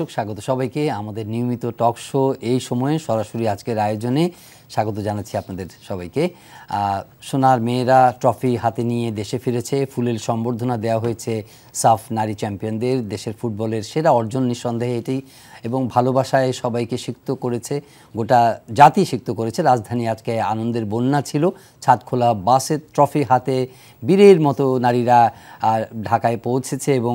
দর্শক, স্বাগত সবাইকে আমাদের নিয়মিত টক শো এই সময়ে সরাসরি আজকের আয়োজনে স্বাগত জানাচ্ছি আপনাদের সবাইকে। সোনার মেয়েরা ট্রফি হাতে নিয়ে দেশে ফিরেছে ফুলের সম্বর্ধনা দেওয়া হয়েছে সাফ নারী চ্যাম্পিয়নদের, দেশের ফুটবলের সেরা অর্জন নিঃসন্দেহে এটি এবং ভালোবাসায় সবাইকে সিক্ত করেছে, গোটা জাতি সিক্ত করেছে। রাজধানী আজকে আনন্দের বন্যা ছিল, ছাদখোলা বাসে ট্রফি হাতে বীরের মতো নারীরা ঢাকায় পৌঁছেছে এবং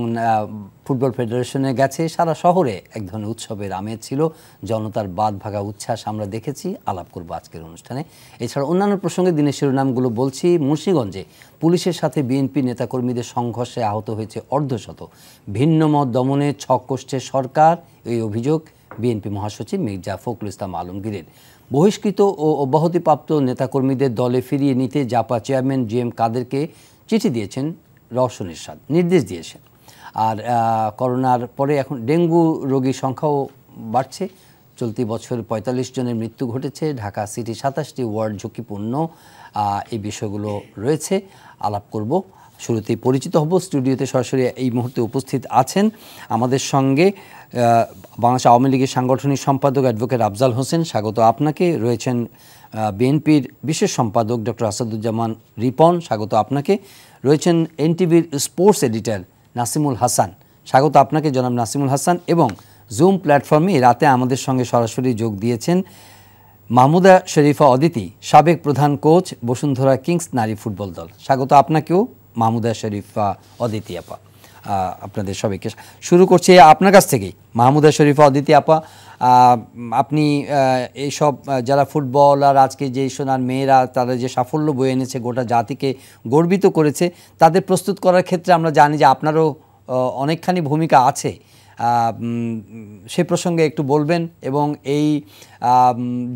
ফুটবল ফেডারেশনে গেছে। সারা শহরে এক ধরনের উৎসবের আমেজ ছিল, জনতার বাদ ভাগা উচ্ছ্বাস আমরা দেখেছি। আলাপ করব আজকের অনুষ্ঠানে। এছাড়া অন্যান্য প্রসঙ্গে দিনের শিরোনামগুলো বলছি। মুন্সীগঞ্জে পুলিশের সাথে বিএনপি নেতাকর্মীদের সংঘর্ষে আহত হয়েছে অর্ধশত। ভিন্ন মত দমনে ছক কষছে সরকার, এই অভিযোগ বিএনপি মহাসচিব মির্জা ফখরুল ইসলাম আলমগীরের। বহিষ্কৃত ও অব্যাহতিপ্রাপ্ত নেতাকর্মীদের দলে ফিরিয়ে নিতে জাপা চেয়ারম্যান জি এম কাদেরকে চিঠি দিয়েছেন রওশন ইরশাদ, নির্দেশ দিয়েছেন। আর করোনার পরে এখন ডেঙ্গু রোগীর সংখ্যাও বাড়ছে। চলতি বছর ৪৫ জনের মৃত্যু ঘটেছে। ঢাকা সিটি সাতাশটি ওয়ার্ড ঝুঁকিপূর্ণ এই বিষয়গুলো রয়েছে, আলাপ করব। শুরুতেই পরিচিত হব, স্টুডিওতে সরাসরি এই মুহূর্তে উপস্থিত আছেন আমাদের সঙ্গে বাংলাদেশ আওয়ামী লীগের সাংগঠনিক সম্পাদক অ্যাডভোকেট আফজাল হোসেন। স্বাগত আপনাকে। রয়েছেন বিএনপির বিশেষ সম্পাদক ডক্টর আসাদুজ্জামান রিপন। স্বাগত আপনাকে। রয়েছেন এনটিভির স্পোর্টস এডিটর নাসিমুল হাসান। স্বাগত আপনাকে জনাব নাসিমুল হাসান এবং জুম প্ল্যাটফর্মে রাতে আমাদের সঙ্গে সরাসরি যোগ দিয়েছেন মাহমুদা শরীফা অদিতি, সাবেক প্রধান কোচ বসুন্ধরা কিংস নারী ফুটবল দল। স্বাগত আপনাকেও, মাহমুদা শরীফা অদিতি আপা। আপনাদের সবাইকে শুরু করছি আপনার কাছ থেকেই। মাহমুদা শরীফা অদিতি আপা আপনি এইসব যারা ফুটবল আর আজকে যে সোনার মেয়েরা তারা যে সাফল্য বয়ে এনেছে, গোটা জাতিকে গর্বিত করেছে, তাদের প্রস্তুত করার ক্ষেত্রে আমরা জানি যে আপনারও অনেকখানি ভূমিকা আছে। সে প্রসঙ্গে একটু বলবেন এবং এই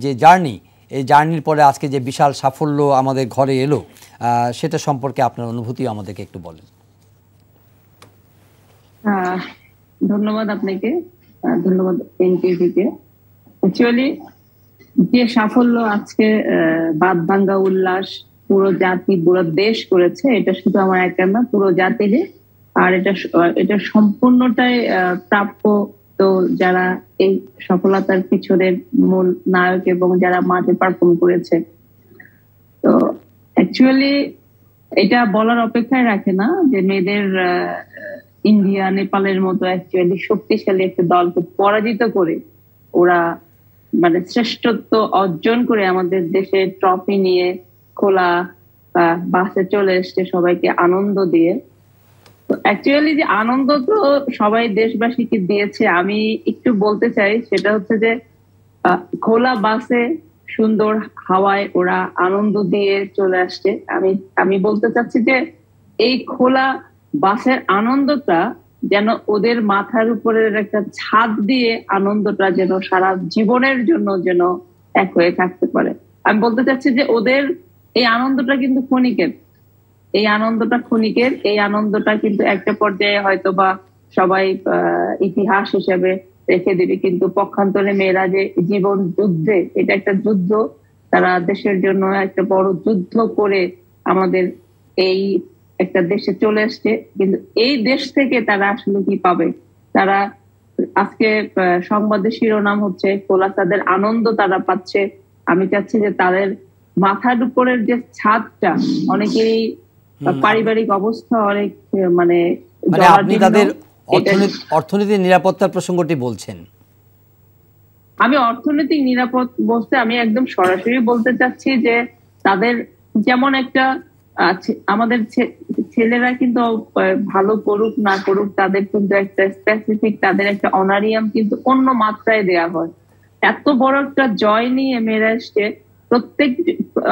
যে জার্নি, এই জার্নির পরে আজকে যে বিশাল সাফল্য আমাদের ঘরে এলো সেটা সম্পর্কে আপনার অনুভূতি আমাদেরকে একটু বলেন। ধন্যবাদ আপনাকে ধন্যবাদ এনটিভিকে। অ্যাকচুয়ালি যে সাফল্য আজকে বাদ ভাঙ্গা উল্লাস, পুরো জাতি, পুরো দেশ করেছে, এটা শুধু আমার একা না, পুরো জাতিরই আর এটা এটা সম্পূর্ণটাই প্রাপ্য তো যারা এই সফলতার পিছনের মূল নায়ক এবং যারা মাঠে পারফর্ম করেছে। তো অ্যাকচুয়ালি এটা বলার অপেক্ষায় রাখে না যে মেয়েদের ইন্ডিয়া, নেপালের মতো অ্যাকচুয়ালি শক্তিশালী একটা দলকে পরাজিত করে ওরা মানে শ্রেষ্ঠত্ব অর্জন করে আমাদের দেশে ট্রফি নিয়ে খোলা বাসে চলে এসছে সবাইকে আনন্দ দিয়ে। অ্যাকচুয়ালি যে আনন্দ তো সবাই দেশবাসীকে দিয়েছে, আমি একটু বলতে চাই, সেটা হচ্ছে যে খোলা বাসে সুন্দর হাওয়ায় ওরা আনন্দ দিয়ে চলে আসছে। আমি আমি বলতে চাচ্ছি যে, এই খোলা বাসের আনন্দটা যেন ওদের মাথার উপরের একটা ছাদ দিয়ে আনন্দটা যেন সারা জীবনের জন্য যেন এক হয়ে থাকতে পারে। আমি বলতে চাচ্ছি যে, ওদের এই আনন্দটা কিন্তু ক্ষণিকের। এই আনন্দটা ক্ষণিকের, এই আনন্দটা কিন্তু একটা পর্যায়ে হয়তো বা সবাই ইতিহাস হিসেবে রেখে দেবে। কিন্তু পক্ষান্তরে মেয়েরা যে জীবন যুদ্ধে, এটা একটা যুদ্ধ, তারা দেশের জন্য একটা বড় যুদ্ধ করে আমাদের এই একটা দেশে চলে এসছে। কিন্তু এই দেশ থেকে তারা আসলে কি পাবে? তারা আজকে সংবাদের শিরোনাম হচ্ছে খোলা তাদের আনন্দ তারা পাচ্ছে। আমি চাচ্ছি যে তাদের মাথার উপরের যে ছাদটা, অনেকেই পারিবারিক অবস্থা অনেক মানে, মানে আপনি তাদের অর্থনৈতিক নিরাপত্তার প্রসঙ্গটি বলছেন। আমি অর্থনৈতিক নিরাপদ বলতে আমি একদম সরাসরি বলতে চাচ্ছি যে তাদের যেমন একটা আমাদের ছেলেরা কিন্তু ভালো করুক না করুক তাদের কিন্তু একটা স্পেসিফিক তাদের একটা অনারিয়াম কিন্তু অন্য মাত্রায় দেয়া হয়। এত বড় একটা জয় নিয়ে মেয়েরা এসছে প্রত্যেক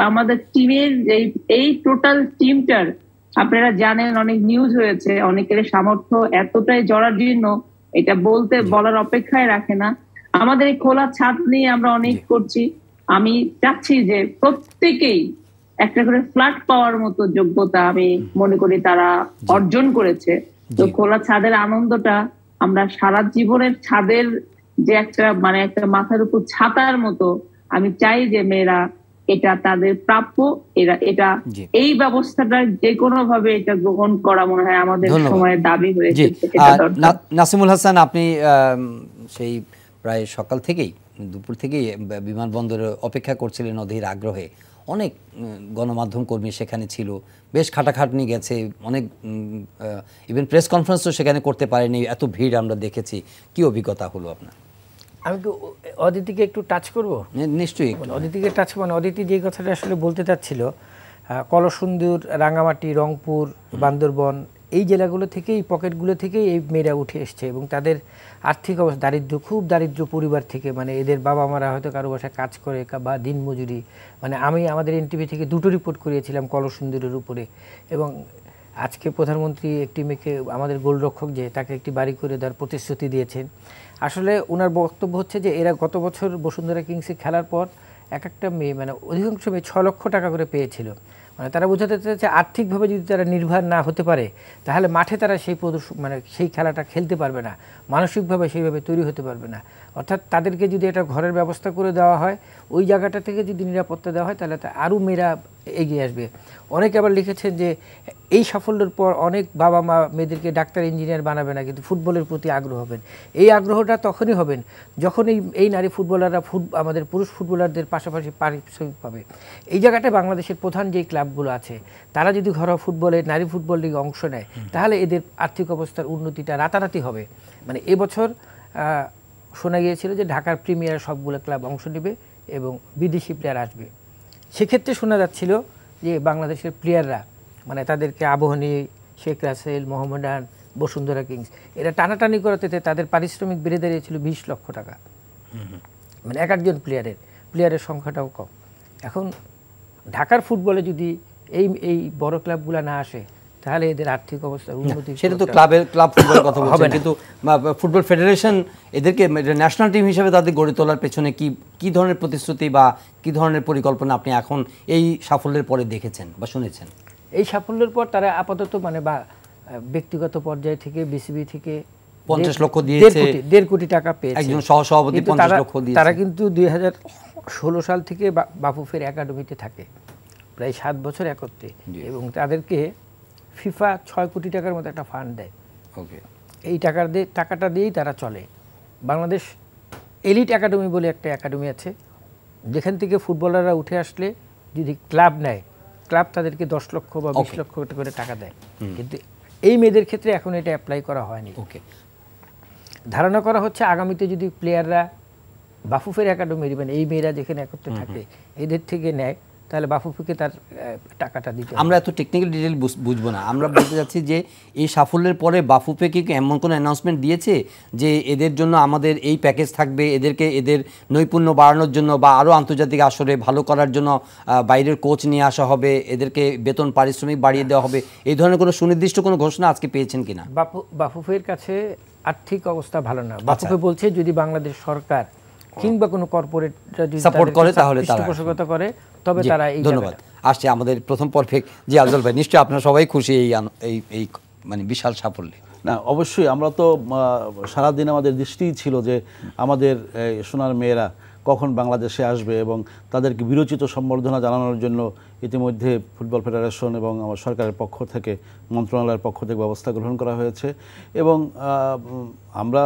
আমাদের টিমের এই এই টোটাল টিমটার আপনারা জানেন অনেক নিউজ হয়েছে অনেকের সামর্থ্য এতটাই জড়ার জন্য এটা বলতে বলার অপেক্ষায় রাখে না। আমাদের এই খোলা ছাদ নিয়ে আমরা অনেক করছি। আমি চাচ্ছি যে প্রত্যেকেই একটা করে ফ্ল্যাট পাওয়ার মতো যোগ্যতা আমি মনে করি তারা অর্জন করেছে। তো খোলা ছাদের আনন্দটা আমরা সারা জীবনের ছাদের যে একটা মানে একটা মাথার উপর ছাতার মতো আমি চাই যে মেয়েরা এটা তাদের প্রাপ্য এরা এটা এই ব্যবস্থাটা যে কোনো ভাবে এটা গ্রহণ করা মনে হয় আমাদের। সময়ের দাবি হয়েছে নাসিমুল হাসান আপনি সেই প্রায় সকাল থেকেই দুপুর থেকেই বিমানবন্দরে অপেক্ষা করছিলেন অধীর আগ্রহে। অনেক গণমাধ্যম কর্মী সেখানে ছিল। বেশ খাটাখাটনি গেছে। অনেক ইভেন প্রেস কনফারেন্সও সেখানে করতে পারেনি। এত ভিড় আমরা দেখেছি। কি অভিজ্ঞতা হলো আপনার? আমি কি অদিতিকে একটু টাচ করব? নিশ্চয়ই। অদিতিকে টাচ মানে অদিতি যে কথাটা আসলে বলতে চাচ্ছিল কলসুন্দর রাঙামাটি রংপুর বান্দরবন এই জেলাগুলো থেকে এই পকেটগুলো থেকেই এই মেয়েরা উঠে এসছে এবং তাদের আর্থিক অবস্থা দারিদ্র খুব দারিদ্র পরিবার থেকে মানে এদের বাবা মারা হয়তো কারও বাসায় কাজ করে বা দিনমজুরি মানে আমি আমাদের এনটিভি থেকে দুটো রিপোর্ট করিয়েছিলাম কলসুন্দরের উপরে এবং আজকে প্রধানমন্ত্রী একটি মেয়েকে আমাদের গোলরক্ষক যে তাকে একটি বাড়ি করে দেওয়ার প্রতিশ্রুতি দিয়েছেন। আসলে ওনার বক্তব্য হচ্ছে যে এরা গত বছর বসুন্ধরা কিংসে খেলার পর এক একটা মেয়ে মানে অধিকাংশ মেয়ে ছ লক্ষ টাকা করে পেয়েছিল। মানে তারা বোঝাতে চাইছে আর্থিকভাবে যদি তারা নির্ভর না হতে পারে, তাহলে মাঠে তারা সেই প্রদর্শন মানে সেই খেলাটা খেলতে পারবে না। মানসিকভাবে সেইভাবে তৈরি হতে পারবে না। অর্থাৎ তাদেরকে যদি এটা ঘরের ব্যবস্থা করে দেওয়া হয়, ওই জায়গাটা থেকে যদি নিরাপত্তা দেওয়া হয়, তাহলে আরও মেয়েরা এগিয়ে আসবে। অনেকে আবার লিখেছেন যে এই সাফল্যের পর অনেক বাবা মা মেয়েদেরকে ডাক্তার ইঞ্জিনিয়ার বানাবে না কিন্তু ফুটবলের প্রতি আগ্রহ হবেন। এই আগ্রহটা তখনই হবেন যখন এই এই নারী ফুটবলাররা ফুট আমাদের পুরুষ ফুটবলারদের পাশাপাশি পারিশ্রমিক পাবে। এই জায়গাটায় বাংলাদেশের প্রধান যেই ক্লাবগুলো আছে তারা যদি ঘরোয়া ফুটবলে নারী ফুটবল লিগে অংশ নেয় তাহলে এদের আর্থিক অবস্থার উন্নতিটা রাতারাতি হবে। মানে এবছর শোনা গিয়েছিল যে ঢাকার প্রিমিয়ার সবগুলো ক্লাব অংশ নেবে এবং বিদেশি প্লেয়ার আসবে। সেক্ষেত্রে শোনা যাচ্ছিল যে বাংলাদেশের প্লেয়াররা মানে তাদেরকে আবহনী শেখ রাসেল মোহাম্মদান বসুন্ধরা কিংস এরা টানাটানি করাতে তাদের পারিশ্রমিক বেড়ে দাঁড়িয়েছিল বিশ লক্ষ টাকা। মানে এক একজন প্লেয়ারের প্লেয়ারের সংখ্যাটাও কম। এখন ঢাকার ফুটবলে যদি এই এই বড় ক্লাবগুলো না আসে তাহলে এদের আর্থিক অবস্থার উন্নতি সেটা তো ক্লাবের ক্লাব ফুটবল কথা হবে বলছেন কিন্তু ফুটবল ফেডারেশন এদেরকে ন্যাশনাল টিম হিসেবে তাদের গড়ে তোলার পেছনে কি কি ধরনের প্রতিশ্রুতি বা কি ধরনের পরিকল্পনা আপনি এখন এই সাফল্যের পরে দেখেছেন বা শুনেছেন? এই সাফল্যের পর তারা আপাতত মানে বা ব্যক্তিগত পর্যায় থেকে বিসিবি থেকে পঞ্চাশ লক্ষ দিয়েছে। দেড় কোটি টাকা পেয়েছে। একজন সহসভাপতি 50 লক্ষ দিয়েছে। তারা কিন্তু দুই হাজার ষোলো সাল থেকে বা- বাফুফের একাডেমিতে থাকে প্রায় সাত বছর একত্রে। এবং তাদেরকে ফিফা ছয় কোটি টাকার মতো একটা ফান্ড দেয়। ওকে এই টাকার দিয়ে টাকাটা দিয়েই তারা চলে। বাংলাদেশ এলিট একাডেমি বলে একটা একাডেমি আছে। যেখান থেকে ফুটবলাররা উঠে আসলে যদি ক্লাব নেয় ক্লাব তাদেরকে দশ লক্ষ বা বিশ লক্ষ করে টাকা দেয়। কিন্তু এই মেয়েদের ক্ষেত্রে এখন এটা অ্যাপ্লাই করা হয়নি। ওকে ধারণা করা হচ্ছে আগামীতে যদি প্লেয়াররা বাফুফের একাডেমি মানে এই মেয়েরা যেখানে একত্রে থাকে এদের থেকে নেয়। তাহলে বাফুফুকে তার টাকাটা দিতে আমরা এত টেকনিক্যাল ডিটেল বুঝব না। আমরা বলতে চাচ্ছি যে এই সাফল্যের পরে বাফুপে কি এমন কোনো অ্যানাউন্সমেন্ট দিয়েছে? যে এদের জন্য আমাদের এই প্যাকেজ থাকবে এদেরকে এদের নৈপুণ্য বাড়ানোর জন্য বা আরও আন্তর্জাতিক আসরে ভালো করার জন্য বাইরের কোচ নিয়ে আসা হবে এদেরকে বেতন পারিশ্রমিক বাড়িয়ে দেওয়া হবে এই ধরনের কোনো সুনির্দিষ্ট কোনো ঘোষণা আজকে পেয়েছেন কিনা? বাফু বাফুফের কাছে আর্থিক অবস্থা ভালো না। আচ্ছা। বাফুফে বলছে যদি বাংলাদেশ সরকার কিংবা কোনো কর্পোরেট যদি সাপোর্ট করে তাহলে তারা পৃষ্ঠপোষকতা করে তবে তারা এই ধন্যবাদ। আসছে আমাদের প্রথম পারফেক্ট জি আফজল ভাই নিশ্চয়ই আপনারা সবাই খুশি এই আন- এই এই মানে বিশাল সাফল্যে। না অবশ্যই আমরা তো সারাদিন আমাদের দৃষ্টিই ছিল যে আমাদের সোনার মেয়েরা কখন বাংলাদেশে আসবে এবং তাদেরকে বিরোচিত সম্বর্ধনা জানানোর জন্য ইতিমধ্যে ফুটবল ফেডারেশন এবং আমার সরকারের পক্ষ থেকে, মন্ত্রণালয়ের পক্ষ থেকে ব্যবস্থা গ্রহণ করা হয়েছে। এবং আমরা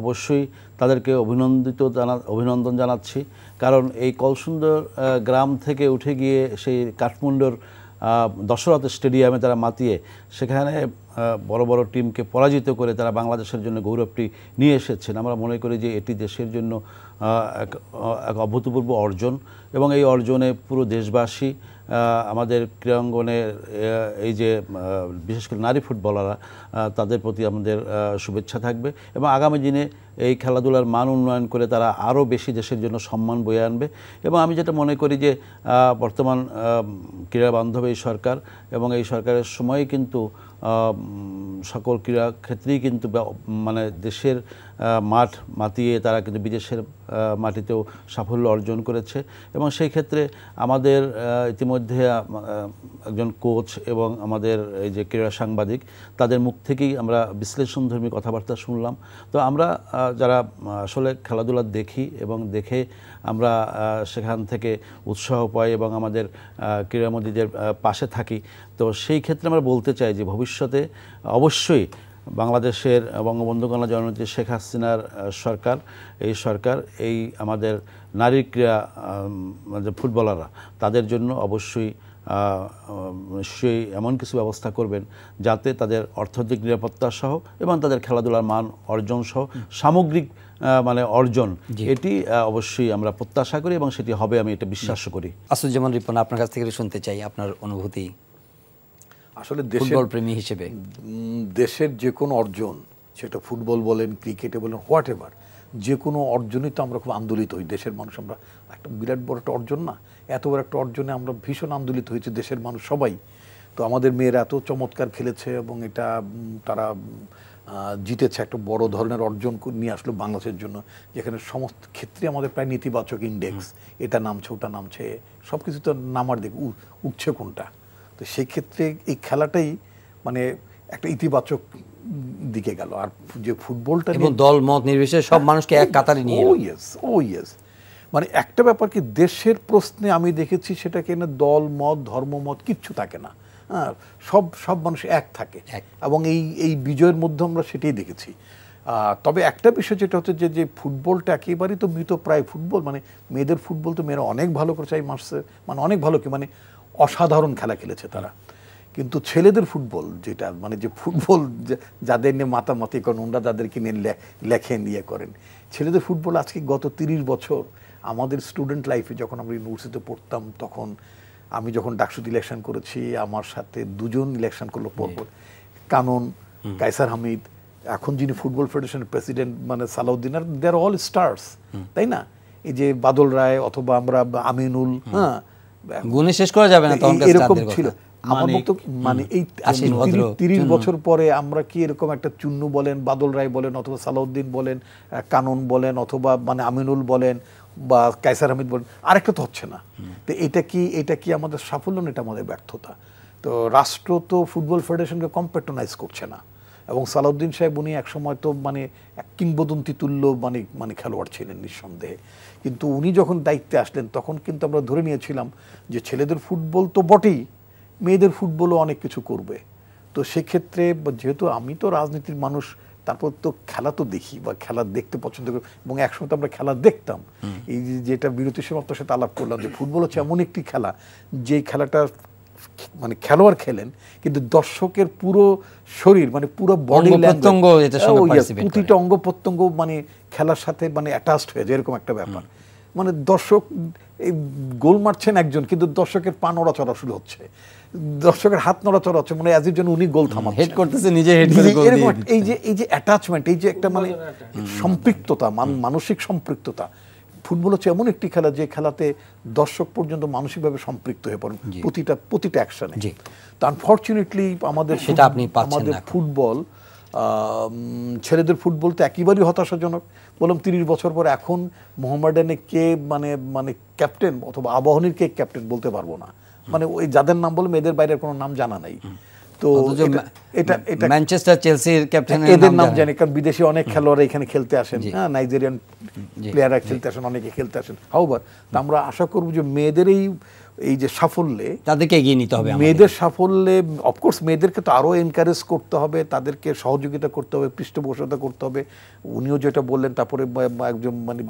অবশ্যই তাদেরকে অভিনন্দিত জানা, অভিনন্দন জানাচ্ছি। কারণ এই কলসুন্দর গ্রাম থেকে উঠে গিয়ে সেই কাঠমান্ডুর দশরথ স্টেডিয়ামে তারা মাতিয়ে সেখানে বড় বড় টিমকে পরাজিত করে তারা বাংলাদেশের জন্য গৌরবটি নিয়ে এসেছেন। আমরা মনে করি যে এটি দেশের জন্য এক এক অভূতপূর্ব অর্জন এবং এই অর্জনে পুরো দেশবাসী আমাদের ক্রীড়াঙ্গনের আহ, এই যে বিশেষ করে নারী ফুটবলাররা তাদের প্রতি আমাদের শুভেচ্ছা থাকবে এবং আগামী দিনে এই খেলাধুলার মান উন্নয়ন করে তারা আরও বেশি দেশের জন্য সম্মান বয়ে আনবে এবং আমি যেটা মনে করি যে বর্তমান ক্রীড়া বান্ধব এই সরকার এবং এই সরকারের সময় কিন্তু সকল ক্রীড়া ক্ষেত্রেই কিন্তু মানে দেশের মাঠ মাতিয়ে তারা কিন্তু বিদেশের মাটিতেও সাফল্য অর্জন করেছে। এবং সেই ক্ষেত্রে আমাদের ইতিমধ্যে একজন কোচ এবং আমাদের এই যে ক্রীড়া সাংবাদিক, তাদের মুখ থেকেই আমরা বিশ্লেষণধর্মী কথাবার্তা শুনলাম। তো আমরা যারা আসলে খেলাধুলা দেখি এবং দেখে আমরা সেখান থেকে উৎসাহ পাই এবং আমাদের ক্রীড়ামন্ত্রীদের পাশে থাকি তো সেই ক্ষেত্রে আমরা বলতে চাই যে ভবিষ্যতে অবশ্যই বাংলাদেশের বঙ্গবন্ধু কন্যা জননেত্রী শেখ হাসিনার সরকার এই সরকার এই আমাদের নারী ক্রীড়া যে ফুটবলাররা তাদের জন্য অবশ্যই নিশ্চয়ই এমন কিছু ব্যবস্থা করবেন যাতে তাদের অর্থনৈতিক নিরাপত্তা সহ এবং তাদের খেলাধুলার মান অর্জন সহ সামগ্রিক মানে অর্জন এটি অবশ্যই আমরা প্রত্যাশা করি এবং সেটি হবে আমি এটা বিশ্বাস করি। আসুজ্জামান রিপন আপনার কাছ থেকে শুনতে চাই আপনার অনুভূতি। আসলে দেশের ফুটবল প্রেমী হিসেবে দেশের যে কোনো অর্জন সেটা ফুটবল বলেন ক্রিকেটে বলেন হোয়াট এভার যে কোনো অর্জনই তো আমরা খুব আন্দোলিত হই। দেশের মানুষ আমরা একটা বিরাট বড় একটা অর্জন না এত বড় একটা অর্জনে আমরা ভীষণ আন্দোলিত হয়েছি দেশের মানুষ সবাই। তো আমাদের মেয়েরা এত চমৎকার খেলেছে এবং এটা তারা জিতেছে একটা বড় ধরনের অর্জন নিয়ে আসলো বাংলাদেশের জন্য যেখানে সমস্ত ক্ষেত্রে আমাদের প্রায় নেতিবাচক ইন্ডেক্স এটা নামছে ওটা নামছে সব কিছু তো নামার দিক উ- উঠছে কোনটা? তো সেই ক্ষেত্রে এই খেলাটাই মানে একটা ইতিবাচক দিকে গেল। আর যে ফুটবলটা এবং দল মত নির্বিশেষে সব মানুষকে এক কাতারে নিয়ে ও ইয়েস ও ইয়েস মানে একটা ব্যাপার কি দেশের প্রশ্নে আমি দেখেছি সেটাকে না দল মত ধর্ম মত কিচ্ছু থাকে না। হ্যাঁ সব সব মানুষ এক থাকে। এবং এই এই বিজয়ের মধ্যে আমরা সেটাই দেখেছি। তবে একটা বিষয় যেটা হচ্ছে যে যে ফুটবলটা একেবারেই তো মৃত প্রায় ফুটবল। মানে মেয়েদের ফুটবল তো মেয়েরা অনেক ভালো করেছে এই মাসে মানে অনেক ভালো কি মানে অসাধারণ খেলা খেলেছে তারা। কিন্তু ছেলেদের ফুটবল যেটা মানে যে ফুটবল যাদের নিয়ে মাতামাতি করেন ওনারা যাদেরকে নিয়ে লেখেন ইয়ে করেন। ছেলেদের ফুটবল আজকে গত তিরিশ বছর আমাদের স্টুডেন্ট লাইফে যখন আমরা ইউনিভার্সিটিতে পড়তাম তখন আমি যখন ডাকসুদ ইলেকশন করেছি আমার সাথে দুজন ইলেকশন করল পরপর। কানন কাইসার হামিদ এখন যিনি ফুটবল ফেডারেশনের প্রেসিডেন্ট মানে সালাউদ্দিন আর দে আর অল স্টার্স তাই না? এই যে বাদল রায় অথবা আমরা আমিনুল হ্যাঁ গুণে শেষ করা যাবে না তখনকার এরকম ছিল। আমার মানিক, মতো মানে এই তিরিশ বছর পরে আমরা কি এরকম একটা চুন্নু বলেন বাদল রায় বলেন অথবা সালাউদ্দিন বলেন কানন বলেন অথবা মানে আমিনুল বলেন বা কাইসার আহমেদ বলেন আরেকটা তো হচ্ছে না। তো এটা কি এটা কি আমাদের সাফল্য না এটা আমাদের ব্যর্থতা? তো রাষ্ট্র তো ফুটবল ফেডারেশনকে কম্পেটনাইজ করছে না। এবং সালাউদ্দিন সাহেব উনি একসময় তো মানে এক কিংবদন্তি তুল্য মানে মানে খেলোয়াড় ছিলেন নিঃসন্দেহে। কিন্তু উনি যখন দায়িত্বে আসলেন তখন কিন্তু আমরা ধরে নিয়েছিলাম যে ছেলেদের ফুটবল তো বটেই মেয়েদের ফুটবলও অনেক কিছু করবে। তো সেক্ষেত্রে যেহেতু আমি তো রাজনীতির মানুষ তারপর তো খেলা তো দেখি বা খেলা দেখতে পছন্দ করি এবং একসময় তো আমরা খেলা দেখতাম। এই যে- যেটা বিরতি সমাপ্ত সাথে আলাপ করলাম যে ফুটবল হচ্ছে এমন একটি খেলা যে খেলাটা মানে খেলোয়াড় খেলেন কিন্তু দর্শকের পুরো শরীর মানে পুরো বডি করে। প্রতিটা অঙ্গ প্রত্যঙ্গ মানে খেলার সাথে মানে অ্যাটাচড হয়ে যায় এরকম একটা ব্যাপার। মানে দর্শক এই গোল মারছেন একজন কিন্তু দর্শকের পা নড়াচড়া শুরু হচ্ছে। দর্শকের হাত নড়াচড়া হচ্ছে মানে অ্যাজ যেন উনি গোল থামাচ্ছেন। হেড করতেছে নিজে হেড করে গোল এই যে এই যে অ্যাটাচমেন্ট এই যে একটা মানে সম্পৃক্ততা মান- মানসিক সম্পৃক্ততা। ফুটবল হচ্ছে এমন একটি খেলা যে খেলাতে দর্শক পর্যন্ত মানসিকভাবে সম্পৃক্ত হয়ে পড়েন প্রতিটা প্রতিটা অ্যাকশনে। তো আনফর্চুনেটলি আমাদের সেটা আপনি আমাদের ফুটবল ছেলেদের ফুটবল তো একেবারেই হতাশাজনক। বললাম তিরিশ বছর পর এখন মোহাম্মডানে কে মানে মানে ক্যাপ্টেন অথবা আবাহনীর কে ক্যাপ্টেন বলতে পারব না। মানে ওই যাদের নাম বলে মেয়েদের বাইরের কোনো নাম জানা নাই। তো এটা- এটা ম্যানচেস্টার চেলসির ক্যাপ্টেন এদের নাম। জানি কারণ বিদেশি অনেক খেলোয়াড় এখানে খেলতে আসেন। হ্যাঁ নাইজেরিয়ান প্লেয়াররা খেলতে আসেন অনেকে খেলতে আসেন। হাউবার আমরা আশা করব যে মেয়েদের এই এই যে সাফল্যে তাদেরকে এগিয়ে নিতে হবে মেয়েদের সাফল্যে অফকোর্স মেয়েদেরকে তো আরও এনকারেজ করতে হবে তাদেরকে সহযোগিতা করতে হবে পৃষ্ঠপোষকতা করতে হবে। উনিও যেটা বললেন তারপরে একজন মানে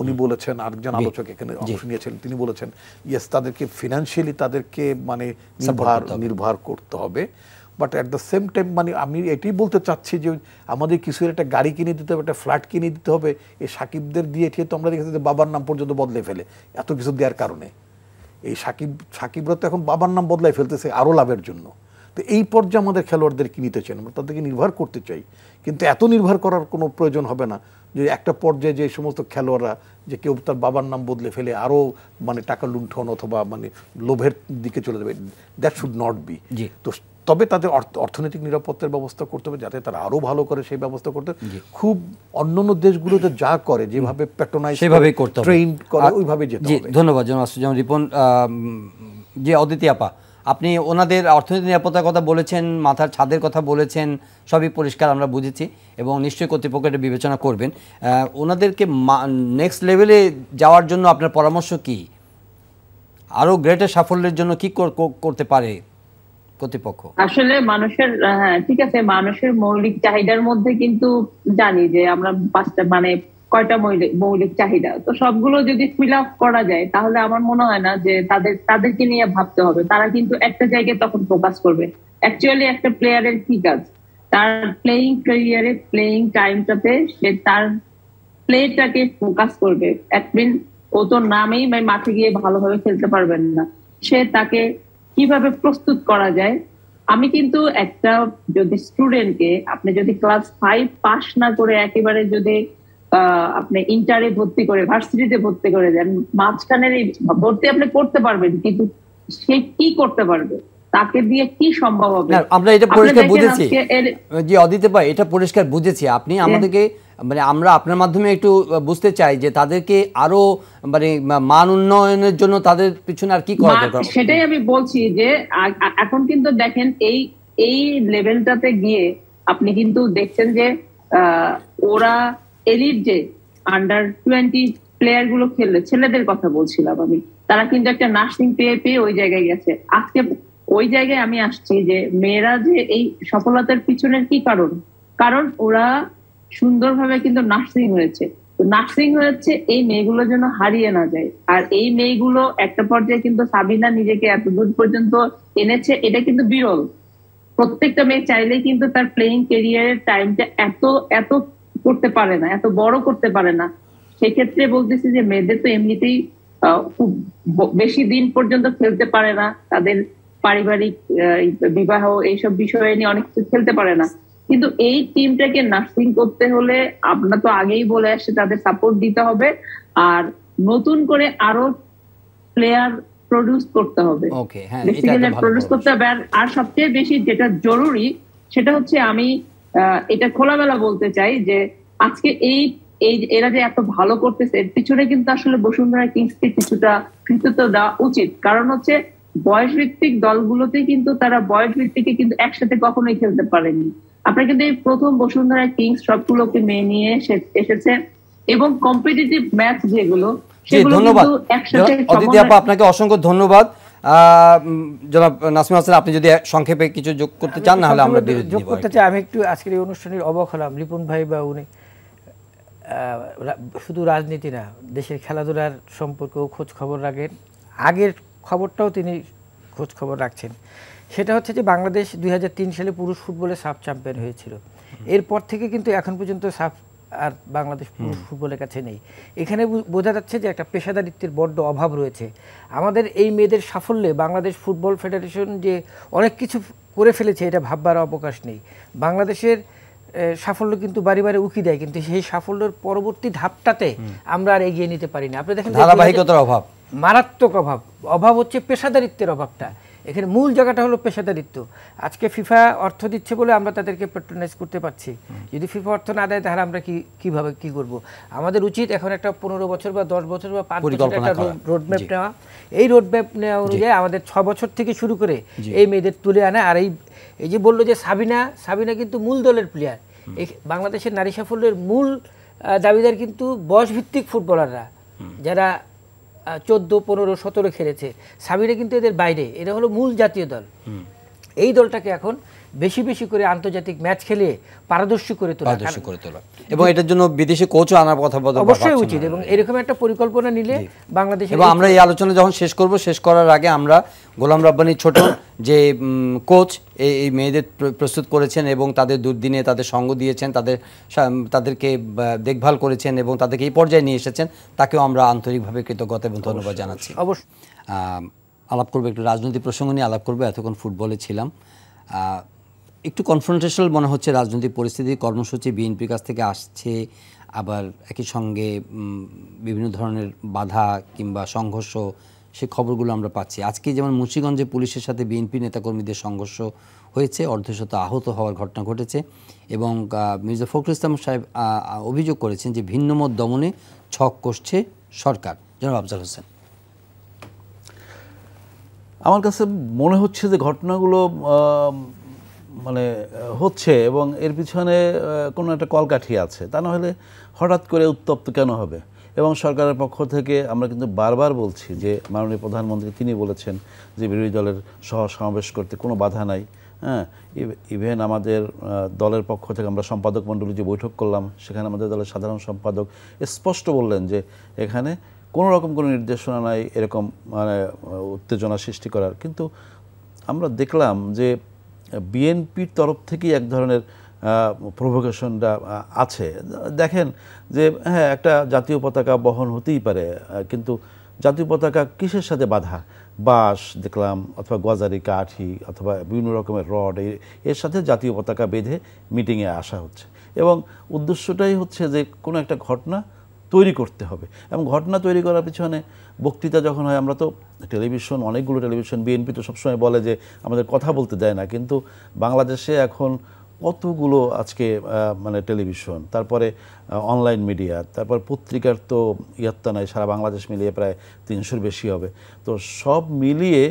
উনি বলেছেন আরেকজন আলোচক এখানে অংশ নিয়েছিলেন তিনি বলেছেন ইয়েস তাদেরকে ফিনান্সিয়ালি তাদেরকে মানে নির্ভর নির্ভর করতে হবে। But at the same time মানে আমি এটাই বলতে চাচ্ছি যে আমাদের কিছু একটা গাড়ি কিনে দিতে হবে একটা ফ্ল্যাট কিনে দিতে হবে। এই সাকিবদের দিয়ে তো আমরা দেখেছি যে বাবার নাম পর্যন্ত বদলে ফেলে এত কিছু দেওয়ার কারণে। এই সাকিব সাকিবরা তো এখন বাবার নাম বদলায় ফেলতেছে আরও লাভের জন্য। তো এই পর্যায়ে আমাদের খেলোয়াড়দের কি নিতে চাই? আমরা তাদেরকে নির্ভর করতে চাই। কিন্তু এত নির্ভর করার কোনো প্রয়োজন হবে না যে একটা পর্যায়ে যে সমস্ত খেলোয়াড়রা যে কেউ তার বাবার নাম বদলে ফেলে আরও মানে টাকা লুণ্ঠন অথবা মানে লোভের দিকে চলে যাবে দ্যাট শুড নট বি। তো তবে তাদের অর্থ- অর্থনৈতিক নিরাপত্তার ব্যবস্থা করতে হবে যাতে তারা আরও ভালো করে সেই ব্যবস্থা করতে হবে। খুব অন্যান্য দেশগুলোতে যা করে যেভাবে প্যাট্রোনাইজ সেভাবেই করতে ট্রেন করে ওইভাবে যেতে হবে। ধন্যবাদ জনাব আসুজ্জামান রিপন যে অদিতি আপা আপনি ওনাদের অর্থনৈতিক নিরাপত্তার কথা বলেছেন মাথার ছাদের কথা বলেছেন সবই পরিষ্কার আমরা বুঝেছি এবং নিশ্চয়ই কর্তৃপক্ষ এটা বিবেচনা করবেন। ওনাদেরকে নেক্সট লেভেলে যাওয়ার জন্য আপনার পরামর্শ কি? আরও গ্রেটার সাফল্যের জন্য কি কর- কর- করতে পারে? কর্তৃপক্ষ। আসলে মানুষের হ্যাঁ ঠিক আছে, মানুষের মৌলিক চাহিদার মধ্যে কিন্তু জানি যে আমরা পাঁচটা মানে কয়টা মৌলিক চাহিদা। তো সবগুলো যদি ফিল আপ করা যায়, তাহলে আমার মনে হয় না যে তাদের, তাদেরকে নিয়ে ভাবতে হবে। তারা কিন্তু একটা জায়গায় তখন ফোকাস করবে। অ্যাকচুয়ালি একটা প্লেয়ারের কি কাজ? তার প্লেইং ক্যারিয়ারে প্লেইং টাইমটাতে সে তার প্লেটাকে ফোকাস করবে। একদিন ও তো নামেই মাঠে গিয়ে ভালোভাবে খেলতে পারবেন না। সে তাকে কীভাবে প্রস্তুত করা যায়? আমি কিন্তু একটা যদি স্টুডেন্টকে আপনি যদি ক্লাস ফাইভ পাস না করে একেবারে যদি আপনি ইন্টারে ভর্তি করে ভার্সিটিতে ভর্তি করে দেন মাঝখানের এই ভর্তি আপনি করতে পারবেন কিন্তু সে কি করতে পারবে? তাকে দিয়ে কি সম্ভব হবে? আমরা এটা পরিষ্কার বুঝেছি। জি অদিতে ভাই এটা পরিষ্কার বুঝেছি। আপনি আমাদেরকে মানে আমরা আপনার মাধ্যমে একটু বুঝতে চাই যে তাদেরকে আরও মানে মান উন্নয়নের জন্য তাদের পিছনে আর কি করা দরকার? সেটাই আমি বলছি যে এখন কিন্তু দেখেন এই এই লেভেলটাতে গিয়ে আপনি কিন্তু দেখছেন যে ওরা এলিট যে আন্ডার টোয়েন্টি প্লেয়ারগুলো খেললে ছেলেদের কথা বলছিলাম আমি তারা কিন্তু একটা নার্সিং পেয়ে পেয়ে ওই জায়গায় গেছে। আজকে ওই জায়গায় আমি আসছি যে মেয়েরা যে এই সফলতার পিছনের কি কারণ? কারণ ওরা সুন্দরভাবে কিন্তু নার্সিং হয়েছে। নার্সিং হয়েছে, এই মেয়েগুলো যেন হারিয়ে না যায়। আর এই মেয়েগুলো একটা পর্যায়ে কিন্তু সাবিনা নিজেকে এত দূর পর্যন্ত এনেছে, এটা কিন্তু বিরল। প্রত্যেকটা মেয়ে চাইলেই কিন্তু তার প্লেইং কেরিয়ারের টাইমটা এত এত করতে পারে না, এত বড় করতে পারে না। সেক্ষেত্রে বলতেছি যে মেয়েদের তো এমনিতেই খুব বেশি দিন পর্যন্ত খেলতে পারে না। তাদের পারিবারিক বিবাহ, এইসব বিষয়ে নিয়ে অনেক কিছু খেলতে পারে না। কিন্তু এই টিমটাকে নার্সিং করতে হলে আপনার তো আগেই বলে আসছে তাদের সাপোর্ট দিতে হবে। আর নতুন করে আরও প্লেয়ার প্রডিউস করতে হবে। ওকে হ্যাঁ প্রডিউস করতে হবে। আর- সবচেয়ে বেশি যেটা জরুরি সেটা হচ্ছে আমি আহ, এটা খোলামেলা বলতে চাই যে আজকে এই এই এরা যে এত ভালো করতেছে এর পিছনে কিন্তু আসলে বসুন্ধরা কিংসকে কিছুটা কৃতিত্ব দেওয়া উচিত। কারণ হচ্ছে বয়স ভিত্তিক দলগুলোতে কিন্তু তারা বয়স ভিত্তিকে কিন্তু একসাথে কখনোই খেলতে পারেনি। আপনার কিন্তু এই প্রথম বসুন্ধরা কিংস সবগুলোকে মেনে নিয়ে এসেছে এবং কম্পিটিটিভ ম্যাচ যেগুলো ধন্যবাদ। অদিতি আপা আপনাকে অসংখ্য ধন্যবাদ। জনাব নাসিম হাসান আপনি যদি সংক্ষেপে কিছু যোগ করতে চান না হলে আমরা যোগ করতে চাই। আমি একটু আজকের এই অনুষ্ঠানের অবাক হলাম। রিপন ভাই বা উনি আহ, শুধু রাজনীতি না দেশের খেলাধুলার সম্পর্কেও খোঁজ খবর রাখেন। আগের খবরটাও তিনি খোঁজ খবর রাখছেন। সেটা হচ্ছে যে বাংলাদেশ দুই হাজার তিন সালে পুরুষ ফুটবলে সাফ চ্যাম্পিয়ন হয়েছিল। এরপর থেকে কিন্তু এখন পর্যন্ত সাব আর বাংলাদেশ পুরুষ ফুটবলের কাছে নেই। এখানে বোঝা যাচ্ছে যে একটা পেশাদারিত্বের বড্ড অভাব রয়েছে। আমাদের এই মেয়েদের সাফল্যে বাংলাদেশ ফুটবল ফেডারেশন যে অনেক কিছু করে ফেলেছে এটা ভাববার অবকাশ নেই। বাংলাদেশের সাফল্য কিন্তু বাড়ি বাড়ি উকি দেয় কিন্তু সেই সাফল্যের পরবর্তী ধাপটাতে আমরা আর এগিয়ে নিতে পারি না। আপনি দেখেন ধারাবাহিকতার অভাব। মারাত্মক অভাব। অভাব হচ্ছে পেশাদারিত্বের অভাবটা। এখানে মূল জায়গাটা হলো পেশাদারিত্ব। আজকে ফিফা অর্থ দিচ্ছে বলে আমরা তাদেরকে পেট্রোনাইজ করতে পারছি। যদি ফিফা অর্থ না দেয় তাহলে আমরা কি কীভাবে কি করব? আমাদের উচিত এখন একটা পনেরো বছর বা দশ বছর বা পাঁচ বছর একটা রোডম্যাপ নেওয়া। এই রোডম্যাপ নেওয়া অনুযায়ী আমাদের ছ বছর থেকে শুরু করে এই মেয়েদের তুলে আনা। আর এই এই যে বলল যে সাবিনা সাবিনা কিন্তু মূল দলের প্লেয়ার বাংলাদেশের নারী সাফল্যের মূল দাবিদার কিন্তু বয়সভিত্তিক ফুটবলাররা যারা চোদ্দ পনেরো সতেরো খেলেছে। সাবিরা কিন্তু এদের বাইরে। এরা হলো মূল জাতীয় দল। এই দলটাকে এখন বেশি বেশি করে আন্তর্জাতিক ম্যাচ খেলে পারদর্শী করে তোলা। পারদর্শী করে তোলা। এবং এটার জন্য বিদেশি কোচও আনার কথা বলতে অবশ্যই উচিত এবং এরকম একটা পরিকল্পনা নিলে বাংলাদেশের এবং আমরা এই আলোচনা যখন শেষ করব শেষ করার আগে আমরা গোলাম রাব্বানি ছোট যে কোচ এই মেয়েদের প্র- প্রস্তুত করেছেন এবং তাদের দুর্দিনে তাদের সঙ্গ দিয়েছেন তাদের তাদেরকে দেখভাল করেছেন এবং তাদেরকে এই পর্যায়ে নিয়ে এসেছেন তাকেও আমরা আন্তরিকভাবে কৃতজ্ঞতা এবং ধন্যবাদ জানাচ্ছি। অবশ্যই। আলাপ করব একটু রাজনৈতিক প্রসঙ্গ নিয়ে আলাপ করব এতক্ষণ ফুটবলে ছিলাম। একটু কনফ্রন্টেশনাল মনে হচ্ছে রাজনৈতিক পরিস্থিতি, কর্মসূচি, বিএনপির কাছ থেকে আসছে, আবার একই সঙ্গে বিভিন্ন ধরনের বাধা কিংবা সংঘর্ষ, সে খবরগুলো আমরা পাচ্ছি। আজকে যেমন মুন্সিগঞ্জে পুলিশের সাথে বিএনপি নেতাকর্মীদের সংঘর্ষ হয়েছে, অর্ধশত আহত হওয়ার ঘটনা ঘটেছে এবং মির্জা ফখরুল ইসলাম সাহেব অভিযোগ করেছেন যে ভিন্নমত দমনে ছক কষছে সরকার। জনাব আফজাল হোসেন। আমার কাছে মনে হচ্ছে যে ঘটনাগুলো মানে হচ্ছে এবং এর পিছনে কোনো একটা কলকাঠি আছে। তা না হলে হঠাৎ করে উত্তপ্ত কেন হবে? এবং সরকারের পক্ষ থেকে আমরা কিন্তু বারবার বলছি যে, মাননীয় প্রধানমন্ত্রী তিনি বলেছেন যে, বিরোধী দলের সহ সমাবেশ করতে কোনো বাধা নাই। হ্যাঁ ইভ- ইভেন আমাদের দলের পক্ষ থেকে আমরা সম্পাদক মণ্ডলী যে বৈঠক করলাম, সেখানে আমাদের দলের সাধারণ সম্পাদক স্পষ্ট বললেন যে, এখানে কোনো রকম কোনো নির্দেশনা নাই এরকম মানে উত্তেজনা সৃষ্টি করার। কিন্তু আমরা দেখলাম যে বিএনপির তরফ থেকেই এক ধরনের প্রভোকেশনটা আছে। দেখেন যে হ্যাঁ একটা জাতীয় পতাকা বহন হতেই পারে কিন্তু জাতীয় পতাকা কিসের সাথে বাধা? বাঁশ দেখলাম, অথবা গজারি কাঠি, অথবা বিভিন্ন রকমের রড এর সাথে জাতীয় পতাকা বেঁধে মিটিংয়ে আসা হচ্ছে। এবং উদ্দেশ্যটাই হচ্ছে যে, কোনো একটা ঘটনা তৈরি করতে হবে। এবং ঘটনা তৈরি করার পিছনে বক্তৃতা যখন হয়, আমরা তো টেলিভিশন, অনেকগুলো টেলিভিশন, বিএনপি তো সবসময় বলে যে আমাদের কথা বলতে দেয় না। কিন্তু বাংলাদেশে এখন কতগুলো আজকে মানে টেলিভিশন, তারপরে অনলাইন মিডিয়া, তারপর পত্রিকার তো ইয়াত্তা নাই, সারা বাংলাদেশ মিলিয়ে প্রায় তিনশোর বেশি হবে। তো সব মিলিয়ে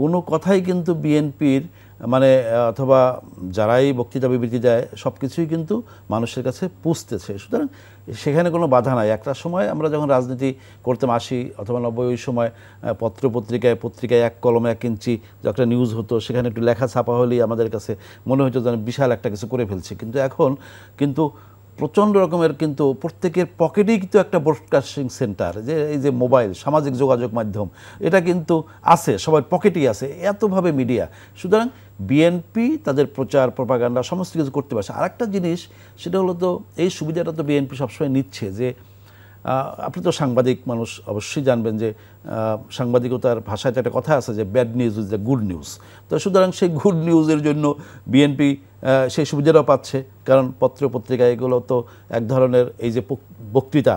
কোনো কথাই কিন্তু বিএনপির মানে অথবা যারাই বক্তৃতা বিবৃতি দেয় সব কিছুই কিন্তু মানুষের কাছে পুষতেছে। সুতরাং সেখানে কোনো বাধা নাই। একটা সময় আমরা যখন রাজনীতি করতে আসি অথবা নব্বই ওই সময় পত্র পত্রিকায় পত্রিকায় এক কলমে এক ইঞ্চি একটা নিউজ হতো, সেখানে একটু লেখা ছাপা হলেই আমাদের কাছে মনে হতো যেন বিশাল একটা কিছু করে ফেলছে। কিন্তু এখন, কিন্তু প্রচণ্ড রকমের কিন্তু প্রত্যেকের পকেটেই কিন্তু একটা ব্রডকাস্টিং সেন্টার যে এই যে মোবাইল, সামাজিক যোগাযোগ মাধ্যম, এটা কিন্তু আছে, সবার পকেটেই আছে, এতভাবে মিডিয়া সুতরাং বিএনপি তাদের প্রচার প্রপাগান্ডা সমস্ত কিছু করতে পারছে। আরেকটা জিনিস, সেটা হলো তো এই সুবিধাটা তো বিএনপি সবসময় নিচ্ছে, যে আপনি তো সাংবাদিক মানুষ, অবশ্যই জানবেন যে সাংবাদিকতার ভাষায় একটা কথা আছে যে bad news is the good news তো সুতরাং সেই গুড নিউজের জন্য বিএনপি সেই সুবিধাটাও পাচ্ছে। কারণ পত্র পত্রিকা এগুলো তো এক ধরনের এই যে বক্তৃতা,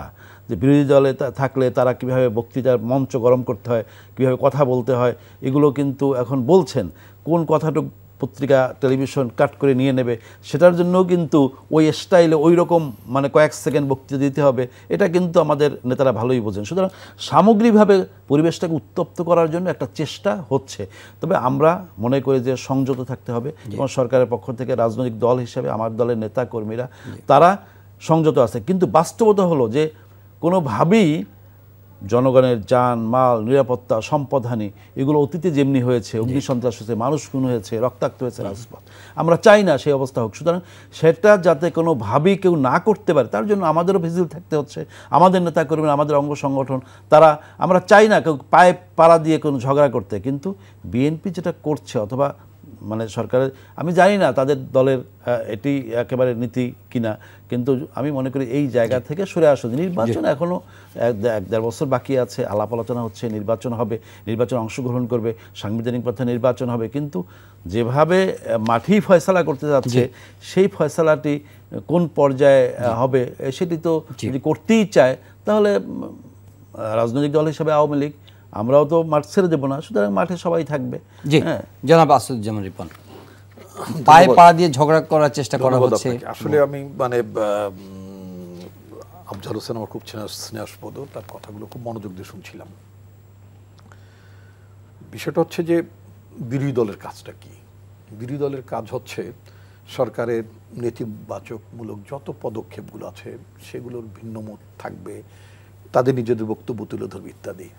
যে বিরোধী দলে থাকলে তারা কীভাবে বক্তৃতার মঞ্চ গরম করতে হয়, কীভাবে কথা বলতে হয়, এগুলো কিন্তু এখন বলছেন। কোন কথাটুক পত্রিকা টেলিভিশন কাট করে নিয়ে নেবে। সেটার জন্যও কিন্তু ওই স্টাইলে ওই রকম মানে কয়েক সেকেন্ড বক্তৃতা দিতে হবে। এটা কিন্তু আমাদের নেতারা ভালোই বোঝেন। সুতরাং সামগ্রিকভাবে পরিবেশটাকে উত্তপ্ত করার জন্য একটা চেষ্টা হচ্ছে। তবে আমরা মনে করি যে সংযত থাকতে হবে। এবং সরকারের পক্ষ থেকে রাজনৈতিক দল হিসেবে আমার দলের নেতা কর্মীরা তারা সংযত আছে। কিন্তু বাস্তবতা হলো যে কোনোভাবেই জনগণের যান মাল নিরাপত্তা সম্পদহানি এগুলো অতীতে যেমনি হয়েছে অগ্নিসন্ত্রাস হয়েছে মানুষ খুন হয়েছে রক্তাক্ত হয়েছে রাজপথ। আমরা চাই না সেই অবস্থা হোক। সুতরাং সেটা যাতে কোনোভাবেই কেউ না করতে পারে তার জন্য আমাদেরও ভিজিল থাকতে হচ্ছে। আমাদের নেতা কর্মীরা আমাদের অঙ্গ সংগঠন তারা আমরা চাই না কেউ পায়ে পাড়া দিয়ে কোনো ঝগড়া করতে। কিন্তু বিএনপি যেটা করছে অথবা মানে সরকারের আমি জানি না তাদের দলের এটি একেবারে নীতি কিনা কিন্তু আমি মনে করি এই জায়গা থেকে সরে আসুন। নির্বাচন এখনও এক এক দেড় বছর বাকি আছে আলাপ আলোচনা হচ্ছে নির্বাচন হবে নির্বাচন অংশগ্রহণ করবে সাংবিধানিক পথে নির্বাচন হবে কিন্তু যেভাবে মাঠেই ফয়সালা করতে যাচ্ছে সেই ফয়সালাটি কোন পর্যায়ে হবে সেটি তো যদি করতেই চায় তাহলে রাজনৈতিক দল হিসেবে আওয়ামী লীগ আমরাও তো মাঠ ছেড়ে দেবো না সুতরাং মাঠে সবাই থাকবে। জি হ্যাঁ। জনাব রিপন পায়ে পাড়া দিয়ে ঝগড়া করার চেষ্টা করা হচ্ছে। আসলে আমি মানে আফজাল হোসেন আমার খুব স্নেহ- স্নেহাস্পদ তার কথাগুলো খুব মনোযোগ দিয়ে শুনছিলাম। বিষয়টা হচ্ছে যে বিরোধী দলের কাজটা কি? বিরোধী দলের কাজ হচ্ছে সরকারের নেতিবাচকমূলক যত পদক্ষেপগুলো আছে সেগুলোর ভিন্নমত থাকবে তাদের নিজেদের বক্তব্য তুলে ধরবে ইত্যাদি।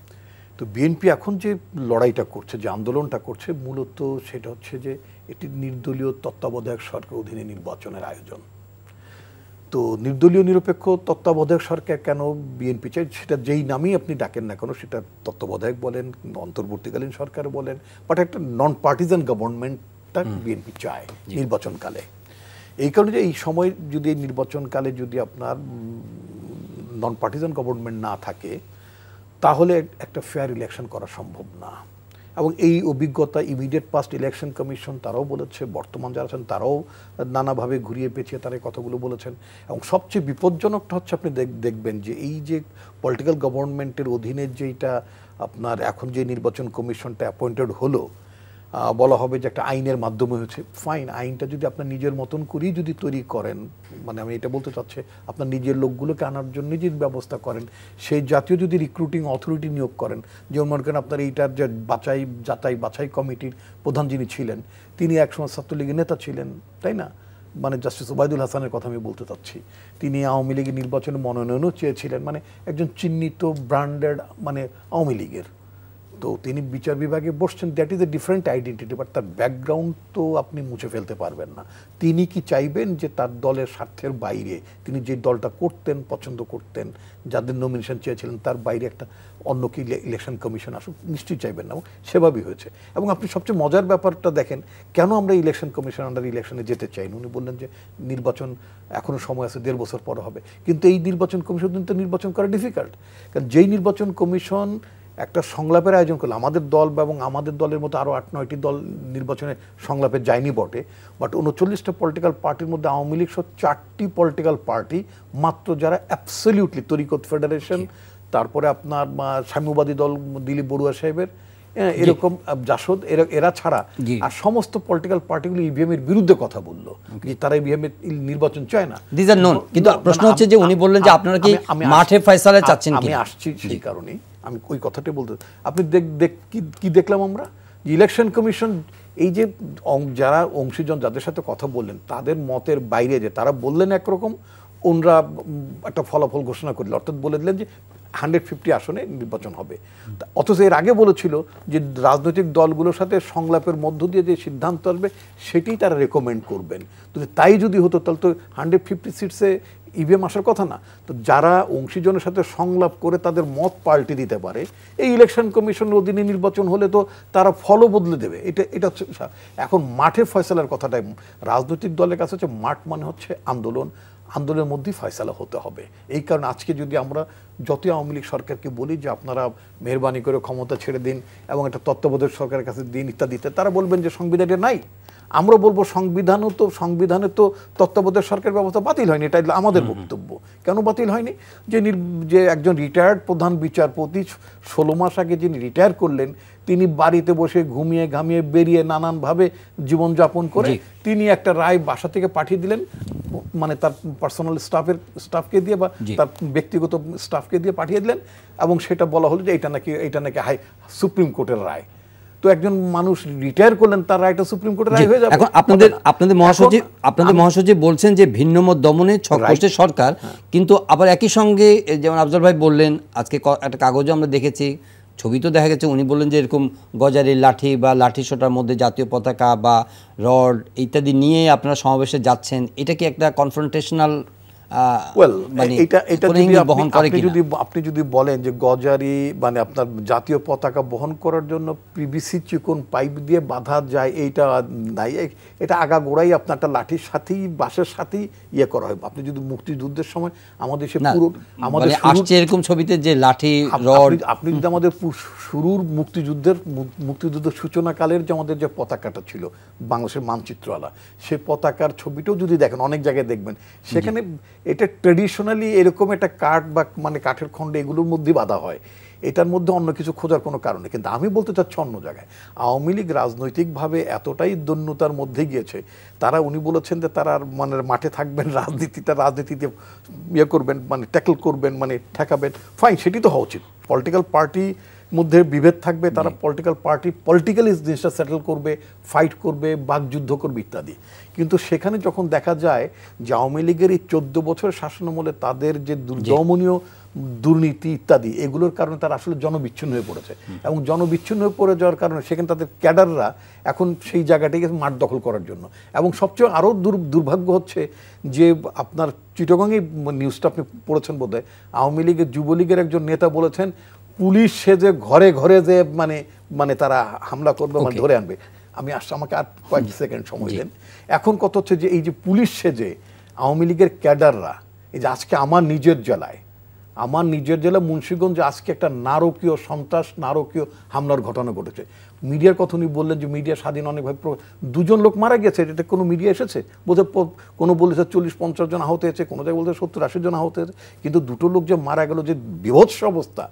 তো বিএনপি এখন যে লড়াইটা করছে যে আন্দোলনটা করছে মূলত সেটা হচ্ছে যে একটি নির্দলীয় তত্ত্বাবধায়ক সরকার অধীনে নির্বাচনের আয়োজন। তো নির্দলীয় নিরপেক্ষ তত্ত্বাবধায়ক সরকার কেন বিএনপি চাই সেটা যেই নামেই আপনি ডাকেন না কেন সেটা তত্ত্বাবধায়ক বলেন অন্তর্বর্তীকালীন সরকার বলেন বাট একটা নন পার্টিজান গভর্নমেন্টটা বিএনপি চায় নির্বাচনকালে। এই কারণে যে এই সময় যদি নির্বাচনকালে যদি আপনার নন পার্টিজান গভর্নমেন্ট না থাকে তাহলে একটা ফেয়ার ইলেকশন করা সম্ভব না। এবং এই অভিজ্ঞতা ইমিডিয়েট পাস্ট ইলেকশন কমিশন তারাও বলেছে, বর্তমান যারা আছেন তারাও নানাভাবে ঘুরিয়ে পেঁচিয়ে তারা কথাগুলো বলেছেন। এবং সবচেয়ে বিপজ্জনকটা হচ্ছে আপনি দেখ- দেখবেন যে এই যে পলিটিক্যাল গভর্নমেন্টের অধীনে যেটা আপনার এখন যে নির্বাচন কমিশনটা অ্যাপয়েন্টেড হলো বলা হবে যে একটা আইনের মাধ্যমে হচ্ছে ফাইন আইনটা যদি আপনার নিজের মতন করেই যদি তৈরি করেন মানে আমি এটা বলতে চাচ্ছি, আপনার নিজের লোকগুলোকে আনার জন্য যদি ব্যবস্থা করেন, সেই জাতীয় যদি রিক্রুটিং অথরিটি নিয়োগ করেন, যেমন মনে করেন আপনার এইটার যে বাছাই, যাচাই, বাছাই কমিটির প্রধান যিনি ছিলেন, তিনি একসময় ছাত্রলীগের নেতা ছিলেন, তাই না? মানে জাস্টিস ওবায়দুল হাসানের কথা আমি বলতে চাচ্ছি। তিনি আওয়ামী লীগের নির্বাচনে মনোনয়নও চেয়েছিলেন মানে একজন চিহ্নিত ব্র্যান্ডেড মানে আওয়ামী লীগের। তো তিনি বিচার বিভাগে বসছেন that is a different identity but তার ব্যাকগ্রাউন্ড তো আপনি মুছে ফেলতে পারবেন না। তিনি কি চাইবেন যে তার দলের স্বার্থের বাইরে তিনি যে দলটা করতেন, পছন্দ করতেন, যাদের নমিনেশন চেয়েছিলেন, তার বাইরে একটা অন্য কি ইলেকশন কমিশন আসুক, নিশ্চয়ই চাইবেন না সেভাবেই হয়েছে। এবং আপনি সবচেয়ে মজার ব্যাপারটা দেখেন, কেন আমরা ইলেকশন কমিশন আন্ডার ইলেকশনে যেতে চাই উনি বললেন যে নির্বাচন এখনও সময় আছে, দেড় বছর পর হবে। কিন্তু এই নির্বাচন কমিশন তো নির্বাচন করা ডিফিকাল্ট কারণ যেই নির্বাচন কমিশন একটা সংলাপের আয়োজন করল। আমাদের দল এবং আমাদের দলের মতো আরও আট নয়টি দল নির্বাচনে সংলাপে যায়নি বটে। বাট উনচল্লিশটা পলিটিক্যাল পার্টির মধ্যে আওয়ামী লীগ সহ চারটি পলিটিক্যাল পার্টি মাত্র যারা অ্যাবসলিউটলি তরিকত ফেডারেশন তারপরে আপনার সাম্যবাদী দল দিলীপ বড়ুয়া সাহেবের এরকম জাসদ এরা ছাড়া আর সমস্ত পলিটিক্যাল পার্টিগুলো ইভিএম এর বিরুদ্ধে কথা বলল। যে তারা ইভিএম এর নির্বাচন চায় না। These are known. কিন্তু প্রশ্ন মানে হচ্ছে যে উনি বললেন যে আপনারা কি মাঠে ফয়সালা চাচ্ছেন আমি আসছি সেই কারণেই। আমি ওই কথাটাই বলতে আপনি দেখ কি- দেখলাম আমরা? যে ইলেকশন কমিশন এই যে যারা অংশীজন যাদের সাথে কথা বললেন, তাদের মতের বাইরে যে তারা বললেন একরকম, ওনরা একটা ফলাফল ঘোষণা করলেন। অর্থাৎ বলে দিলেন যে হান্ড্রেড ফিফটি আসনে নির্বাচন হবে। অথচ এর আগে বলেছিল যে রাজনৈতিক দলগুলোর সাথে সংলাপের মধ্য দিয়ে যে সিদ্ধান্ত আসবে সেটি তারা রেকমেন্ড করবেন। তাই যদি হতো, তাহলে তো হান্ড্রেড ফিফটি সিটসে ইভিএম আসার কথা না, তো যারা অংশীজনের সাথে সংলাপ করে তাদের মত পাল্টে দিতে পারে, এই ইলেকশন কমিশনের অধীনে নির্বাচন হলে তো তারা ফলও বদলে দেবে। এটা এটা এখন মাঠে ফয়সালার কথাটাই, রাজনৈতিক দলের কাছে হচ্ছে মাঠ মানে হচ্ছে আন্দোলন, আন্দোলনের মধ্যেই ফয়সালা হতে হবে। এই কারণে আজকে যদি আমরা যতই আওয়ামী লীগ সরকারকে বলি যে আপনারা মেহরবানি করে ক্ষমতা ছেড়ে দিন এবং একটা তত্ত্বাবধায়ক সরকারের কাছে দিন ইত্যাদিতে তারা বলবেন যে সংবিধানে নাই। আমরা বলব সংবিধানও তো সংবিধানে তো তত্ত্বাবধায়ক সরকার ব্যবস্থা বাতিল হয়নি এটা আমাদের বক্তব্য। কেন বাতিল হয়নি? যে যে একজন রিটায়ার্ড প্রধান বিচারপতি ষোলো মাস আগে যিনি রিটায়ার করলেন তিনি বাড়িতে বসে ঘুমিয়ে ঘামিয়ে বেরিয়ে নানানভাবে জীবনযাপন করে তিনি একটা রায় বাসা থেকে পাঠিয়ে দিলেন মানে তার পার্সোনাল স্টাফের স্টাফকে দিয়ে বা তার ব্যক্তিগত স্টাফকে দিয়ে পাঠিয়ে দিলেন এবং সেটা বলা হলো যে এটা নাকি এটা নাকি হাই সুপ্রিম কোর্টের রায়। তো একজন মানুষ রিটায়ার করলেন তার রায়টা সুপ্রিম কোর্টের রায় হয়ে যাবে। এখন আপনাদের আপনাদের মহাসচিব আপনাদের মহাসচিব বলছেন যে ভিন্নমত দমনে ছক সরকার কিন্তু আবার একই সঙ্গে যেমন আফজল ভাই বললেন আজকে একটা কাগজে আমরা দেখেছি ছবি তো দেখা গেছে উনি বললেন যে এরকম গজারির লাঠি বা লাঠি সোটার মধ্যে জাতীয় পতাকা বা রড ইত্যাদি নিয়ে আপনারা সমাবেশে যাচ্ছেন এটা কি একটা কনফ্রন্টেশনাল এটা এটা যদি আপনি- বহন করে আপনি যদি আপনি যদি বলেন যে গজারি মানে আপনার জাতীয় পতাকা বহন করার জন্য পিভিসি চিকন পাইপ দিয়ে বাঁধা যায় এইটা নাই এটা আগাগোড়াই আপনার একটা লাঠির সাথেই বাঁশের সাথেই ইয়ে করা হয়। আপনি যদি মুক্তিযুদ্ধের সময় আমাদের সে পুরো আমাদের মানে শুরুর- আসছে এরকম ছবিতে যে লাঠি আপনি- যদি আমাদের শুরুর মুক্তিযুদ্ধের মুক্তিযুদ্ধের সূচনাকালের যে আমাদের যে পতাকাটা ছিল বাংলাদেশের মানচিত্রওয়ালা সে পতাকার ছবিটাও যদি দেখেন অনেক জায়গায় দেখবেন সেখানে এটা ট্রেডিশনালি এরকম একটা কাঠ বা মানে কাঠের খণ্ড এগুলোর মধ্যে বাঁধা হয়। এটার মধ্যে অন্য কিছু খোঁজার কোনো কারণ কিন্তু আমি বলতে চাচ্ছি অন্য জায়গায়। আওয়ামী লীগ রাজনৈতিকভাবে এতটাই দন্যতার মধ্যে গিয়েছে, তারা উনি বলেছেন যে তারা আর মানে মাঠে থাকবেন, রাজনীতিটা রাজনীতিতে ইয়ে করবেন মানে ট্যাকল করবেন মানে ঠেকাবেন। ফাইন সেটি তো হওয়া উচিত। পলিটিক্যাল পার্টি মধ্যে বিভেদ থাকবে তারা পলিটিক্যাল পার্টি পলিটিক্যালি জিনিসটা সেটেল করবে ফাইট করবে বাকযুদ্ধ করবে ইত্যাদি। কিন্তু সেখানে যখন দেখা যায় যে আওয়ামী লীগের এই চোদ্দ বছরের শাসনামলে তাদের যে দুর্দমনীয় দুর্নীতি ইত্যাদি এগুলোর কারণে তারা আসলে জনবিচ্ছিন্ন হয়ে পড়েছে। এবং জনবিচ্ছিন্ন হয়ে পড়ে যাওয়ার কারণে সেখানে তাদের ক্যাডাররা এখন সেই জায়গাটিকে মাঠ দখল করার জন্য। এবং সবচেয়ে আরও দুর্ভাগ্য হচ্ছে যে আপনার চিটগঙ্গে নিউজটা আপনি পড়েছেন বোধহয় আওয়ামী লীগের যুবলীগের একজন নেতা বলেছেন পুলিশ সেজে ঘরে ঘরে যে মানে মানে তারা হামলা করবে মানে ধরে আনবে আমি আসছি আমাকে আর কয়েক সেকেন্ড সময় দেন। এখন কত হচ্ছে যে এই যে পুলিশ সেজে আওয়ামী লীগের ক্যাডাররা এই যে আজকে আমার নিজের জেলায় আমার নিজের জেলা মুন্সিগঞ্জে আজকে একটা নারকীয় সন্ত্রাস নারকীয় হামলার ঘটনা ঘটেছে। মিডিয়ার কথা উনি বললেন যে মিডিয়া স্বাধীন অনেকভাবে দুজন লোক মারা গেছে এটা কোনো মিডিয়া এসেছে? বোধহয় কোনো বলেছে চল্লিশ পঞ্চাশ জন আহত হয়েছে কোনো জায়গায় বলতে সত্তর আশি জন আহত হয়েছে কিন্তু দুটো লোক যে মারা গেল যে বিভৎস অবস্থা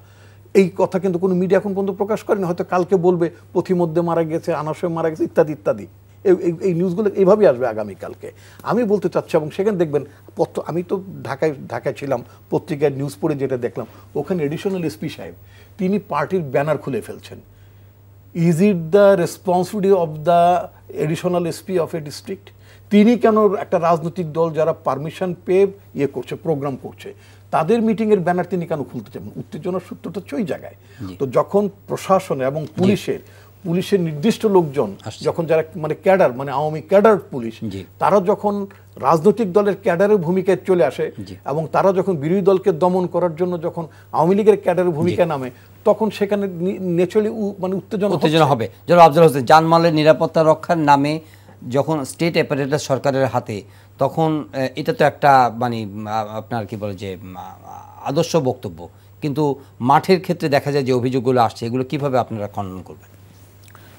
এই কথা কিন্তু কোনো মিডিয়া এখন পর্যন্ত প্রকাশ করেনি। হয়তো কালকে বলবে পথিমধ্যে মারা গেছে, আনাসে মারা গেছে, ইত্যাদি ইত্যাদি। এই- এই- নিউজগুলো এইভাবেই আসবে আগামীকালকে। আমি বলতে চাচ্ছি, এবং সেখানে দেখবেন, পত্র, আমি তো ঢাকায় ঢাকায় ছিলাম, পত্রিকায় নিউজ পড়ে যেটা দেখলাম, ওখানে এডিশনাল এসপি সাহেব, তিনি পার্টির ব্যানার খুলে ফেলছেন। Is it the responsibility of the additional SP of a district তিনি কেন একটা রাজনৈতিক দল যারা পারমিশন পেয়ে ইয়ে করছে প্রোগ্রাম করছে তাদের মিটিংয়ের ব্যানার তিনি কেন খুলতে চান? উত্তেজনার সূত্রটা ওই জায়গায়। তো যখন প্রশাসনের এবং পুলিশের পুলিশের নির্দিষ্ট লোকজন যখন যারা মানে ক্যাডার মানে আওয়ামী ক্যাডার পুলিশ। তারা যখন রাজনৈতিক দলের ক্যাডারের ভূমিকায় চলে আসে এবং তারা যখন বিরোধী দলকে দমন করার জন্য যখন আওয়ামী লীগের ক্যাডারের ভূমিকা নামে তখন সেখানে নেচুরালি মানে উত্তেজনা উত্তেজনা হবে। যেন আফজাল হোসেন জানমালের নিরাপত্তা রক্ষার নামে যখন স্টেট অ্যাপারেটাস সরকারের হাতে, তখন এটা তো একটা মানে আপনার কি বলে যে আদর্শ বক্তব্য। কিন্তু মাঠের ক্ষেত্রে দেখা যায় যে অভিযোগগুলো আসছে, এগুলো কীভাবে আপনারা খণ্ডন করবেন?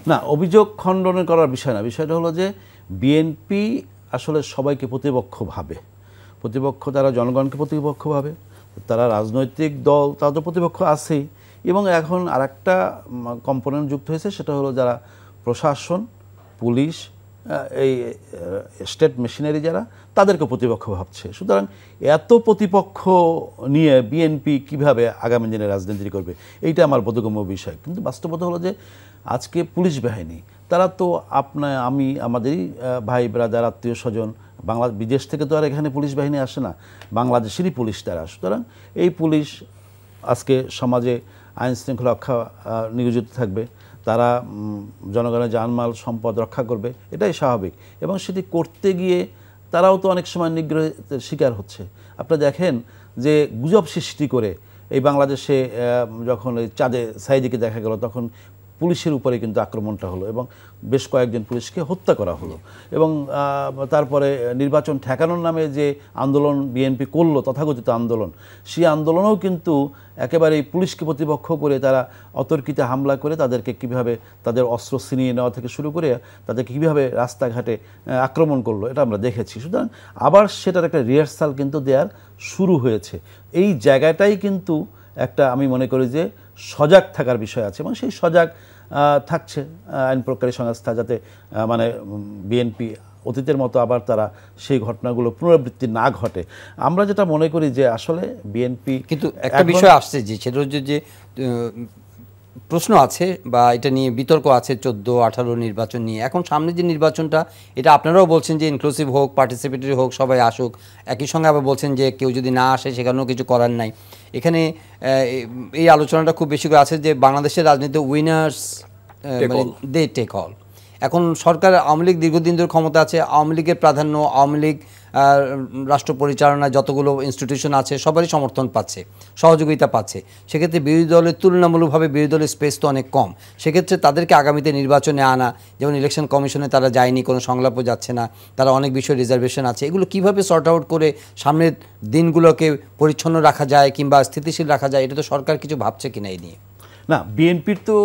না, অভিযোগ খণ্ডনের করার বিষয় না। বিষয়টা হলো যে বিএনপি আসলে সবাইকে প্রতিপক্ষ ভাবে। প্রতিপক্ষ তারা জনগণকে প্রতিপক্ষ ভাবে, তারা রাজনৈতিক দল, তারা তো প্রতিপক্ষ আছেই। এবং এখন আরেকটা কম্পোনেন্ট যুক্ত হয়েছে, সেটা হলো যারা প্রশাসন, পুলিশ এই স্টেট মেশিনারি যারা, তাদেরকে প্রতিপক্ষ ভাবছে। সুতরাং এত প্রতিপক্ষ নিয়ে বিএনপি কীভাবে আগামী দিনে রাজনীতি করবে, এইটা আমার বোধগম্য বিষয়। কিন্তু বাস্তবতা হলো যে, আজকে পুলিশ বাহিনী, তারা তো আপনার আমি, আমাদেরই ভাই, ব্রাদার, আত্মীয় স্বজন, বাংলা, বিদেশ থেকে তো আর এখানে পুলিশ বাহিনী আসে না, বাংলাদেশেরই পুলিশ তারা। সুতরাং এই পুলিশ আজকে সমাজে আইন শৃঙ্খলা রক্ষা নিয়োজিত থাকবে। তারা জনগণের জানমাল সম্পদ রক্ষা করবে, এটাই স্বাভাবিক। এবং সেটি করতে গিয়ে তারাও তো অনেক সময় নিগ্রহের শিকার হচ্ছে। আপনারা দেখেন যে গুজব সৃষ্টি করে এই বাংলাদেশে যখন চাঁদে সাইদিকে দেখা গেল, তখন পুলিশের উপরে কিন্তু আক্রমণটা হলো এবং বেশ কয়েকজন পুলিশকে হত্যা করা হলো। এবং তারপরে নির্বাচন ঠেকানোর নামে যে আন্দোলন বিএনপি করল, তথাকথিত আন্দোলন, সেই আন্দোলনেও কিন্তু একেবারে পুলিশকে প্রতিপক্ষ করে তারা অতর্কিতে হামলা করে তাদেরকে কীভাবে তাদের অস্ত্র ছিনিয়ে নেওয়া থেকে শুরু করে তাদেরকে কীভাবে রাস্তাঘাটে আক্রমণ করল, এটা আমরা দেখেছি। সুতরাং আবার সেটার একটা রিহার্সাল কিন্তু দেওয়ার শুরু হয়েছে। এই জায়গাটাই কিন্তু একটা আমি মনে করি যে সজাগ থাকার বিষয় আছে এবং সেই সজাগ থাকছে আইন প্রকারী সংস্থা যাতে মানে বিএনপি অতীতের মতো আবার তারা সেই ঘটনাগুলো পুনরাবৃত্তি না ঘটে। আমরা যেটা মনে করি যে আসলে বিএনপি কিন্তু একটা বিষয় আসছে যে সেটা হচ্ছে যে প্রশ্ন আছে বা এটা নিয়ে বিতর্ক আছে চোদ্দ আঠারো নির্বাচন নিয়ে। এখন সামনে যে নির্বাচনটা এটা আপনারাও বলছেন যে ইনক্লুসিভ হোক পার্টিসিপেটরি হোক সবাই আসুক। একই সঙ্গে আবার বলছেন যে কেউ যদি না আসে সেখানেও কিছু করার নাই। এখানে এই আলোচনাটা খুব বেশি করে আছে যে বাংলাদেশের রাজনীতি উইনার্স মানে দে টেক অল এখন সরকার আওয়ামী লীগ দীর্ঘদিন ধরে ক্ষমতা আছে। আওয়ামী লীগের প্রাধান্য আওয়ামী লীগ রাষ্ট্র পরিচালনায় যতগুলো ইনস্টিটিউশন আছে, সবারই সমর্থন পাচ্ছে, সহযোগিতা পাচ্ছে। সেক্ষেত্রে বিরোধী দলের তুলনামূলকভাবে বিরোধী দলের স্পেস তো অনেক কম। সেক্ষেত্রে তাদেরকে আগামীতে নির্বাচনে আনা, যেমন ইলেকশন কমিশনে তারা যায়নি, কোনো সংলাপও যাচ্ছে না, তারা অনেক বিষয়ে রিজার্ভেশন আছে, এগুলো কীভাবে সর্ট আউট করে সামনের দিনগুলোকে পরিচ্ছন্ন রাখা যায় কিংবা স্থিতিশীল রাখা যায়, এটা তো সরকার কিছু ভাবছে কিনা এই নিয়ে। না, বিএনপির তো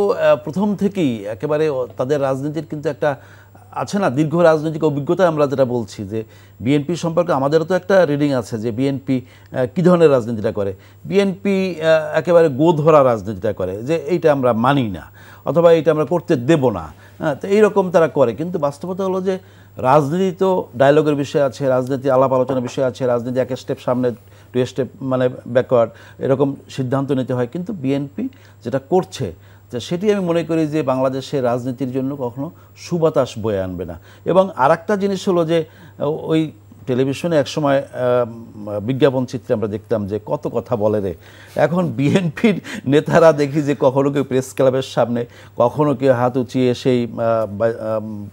প্রথম থেকেই একেবারে তাদের রাজনীতির কিন্তু একটা আছে না, দীর্ঘ রাজনৈতিক অভিজ্ঞতায় আমরা যেটা বলছি যে বিএনপি সম্পর্কে আমাদেরও তো একটা রিডিং আছে যে বিএনপি কী ধরনের রাজনীতিটা করে। বিএনপি একেবারে গোধরা রাজনীতিটা করে যে এইটা আমরা মানি না, অথবা এইটা আমরা করতে দেব না। হ্যাঁ তো এইরকম তারা করে। কিন্তু বাস্তবতা হলো যে রাজনীতি তো ডায়লগের বিষয় আছে, রাজনীতি আলাপ আলোচনার বিষয় আছে, রাজনীতি এক স্টেপ সামনে টু স্টেপ মানে ব্যাকওয়ার্ড এরকম সিদ্ধান্ত নিতে হয়। কিন্তু বিএনপি যেটা করছে যে সেটি আমি মনে করি যে বাংলাদেশের রাজনীতির জন্য কখনো সুবাতাস বয়ে আনবে না। এবং আর জিনিস হলো যে ওই টেলিভিশনে একসময় বিজ্ঞাপন চিত্রে আমরা দেখতাম যে কত কথা বলে রে। এখন বিএনপির নেতারা দেখি যে কখনো কেউ প্রেস ক্লাবের সামনে কখনো কেউ হাত উঁচিয়ে সেই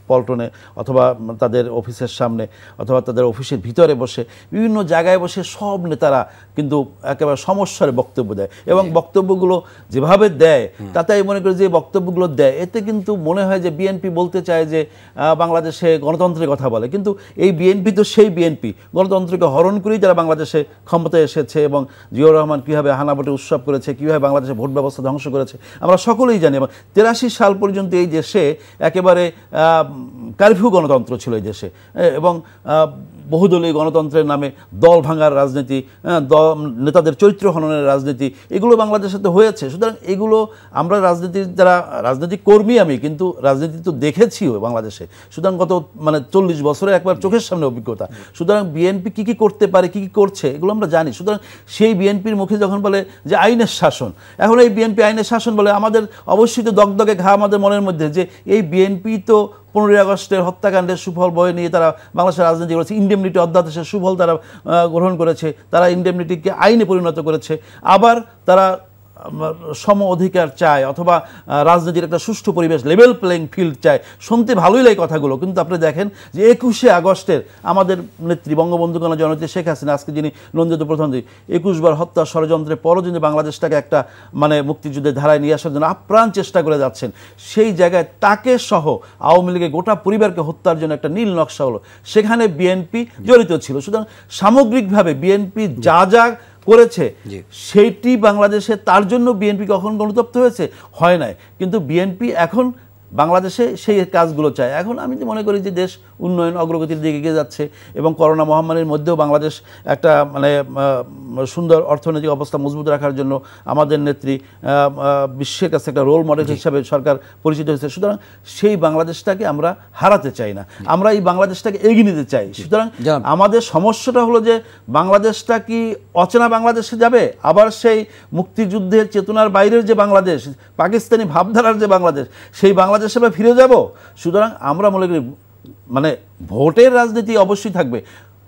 পল্টনে অথবা তাদের অফিসের সামনে অথবা তাদের অফিসের ভিতরে বসে বিভিন্ন জায়গায় বসে সব নেতারা কিন্তু একেবারে সমস্যার বক্তব্য দেয় এবং বক্তব্যগুলো যেভাবে দেয় তাতে আমি মনে করি যে বক্তব্যগুলো দেয়। এতে কিন্তু মনে হয় যে বিএনপি বলতে চায় যে বাংলাদেশে গণতন্ত্রের কথা বলে। কিন্তু এই বিএনপি তো সেই বিএনপি বিএনপি। গণতন্ত্রকে হরণ করেই যারা বাংলাদেশে ক্ষমতায় এসেছে এবং জিয়াউর রহমান কীভাবে হানাভোটে উৎসব করেছে, কীভাবে বাংলাদেশে ভোট ব্যবস্থা ধ্বংস করেছে, আমরা সকলেই জানি এবং তেরাশি সাল পর্যন্ত এই দেশে একেবারে কারফিউ গণতন্ত্র ছিল এই দেশে। এবং বহুদলীয় গণতন্ত্রের নামে দল ভাঙার রাজনীতি হ্যাঁ, নেতাদের চরিত্র হননের রাজনীতি এগুলো বাংলাদেশে তো হয়েছে। সুতরাং এগুলো আমরা রাজনীতির যারা রাজনীতি কর্মী আমি কিন্তু রাজনীতি তো দেখেছিও বাংলাদেশে। সুতরাং গত মানে চল্লিশ বছরে একবার চোখের সামনে অভিজ্ঞতা। সুতরাং বিএনপি কী কী করতে পারে কী কী করছে এগুলো আমরা জানি। সুতরাং সেই বিএনপির মুখে যখন বলে যে আইনের শাসন এখন এই বিএনপি আইনের শাসন বলে আমাদের অবশ্যই তো দগদগে ঘা আমাদের মনের মধ্যে যে এই বিএনপি তো পনেরোই আগস্টের হত্যাকাণ্ডের সুফল বয়ে নিয়ে তারা বাংলাদেশের রাজনীতি করেছে ইন্ডেমনিটি অধ্যাদেশের সুফল তারা গ্রহণ করেছে, তারা ইন্ডেমনিটিকে আইনে পরিণত করেছে। আবার তারা সম অধিকার চায় অথবা রাজনীতির একটা সুষ্ঠু পরিবেশ লেভেল প্লেইং ফিল্ড চায়। শুনতে ভালোই লাগে কথাগুলো, কিন্তু আপনি দেখেন যে একুশে আগস্টের আমাদের নেত্রী বঙ্গবন্ধু কন্যা জননেত্রী শেখ হাসিনা, আজকে যিনি নন্দিত প্রধানমন্ত্রী একুশ বার হত্যা ষড়যন্ত্রের পরও যিনি বাংলাদেশটাকে একটা মানে মুক্তিযুদ্ধের ধারায় নিয়ে আসার জন্য আপ্রাণ চেষ্টা করে যাচ্ছেন। সেই জায়গায় তাকে সহ আওয়ামী লীগের গোটা পরিবারকে হত্যার জন্য একটা নীল নকশা হলো। সেখানে বিএনপি জড়িত ছিল। সুতরাং সামগ্রিকভাবে বিএনপি যা যা করেছে সেটি সেইটি বাংলাদেশে তার জন্য বিএনপি কখন গণতপ্ত হয়েছে? হয় নাই। কিন্তু বিএনপি এখন বাংলাদেশে সেই কাজগুলো চায়। এখন আমি তো মনে করি যে দেশ উন্নয়ন অগ্রগতির দিকে এগিয়ে যাচ্ছে এবং করোনা মহামারীর মধ্যেও বাংলাদেশ একটা মানে সুন্দর অর্থনৈতিক অবস্থা মজবুত রাখার জন্য আমাদের নেত্রী বিশ্বের কাছে একটা রোল মডেল হিসাবে সরকার পরিচিত হয়েছে। সুতরাং সেই বাংলাদেশটাকে আমরা হারাতে চাই না। আমরা এই বাংলাদেশটাকে এগিয়ে নিতে চাই। সুতরাং। আমাদের সমস্যাটা হলো যে বাংলাদেশটা কি অচেনা বাংলাদেশে যাবে? আবার সেই মুক্তিযুদ্ধের চেতনার বাইরের যে বাংলাদেশ পাকিস্তানি ভাবধারার যে বাংলাদেশ সেই বাংলাদেশে আমরা ফিরে যাব? সুতরাং আমরা মনে করি মানে ভোটের রাজনীতি অবশ্যই থাকবে।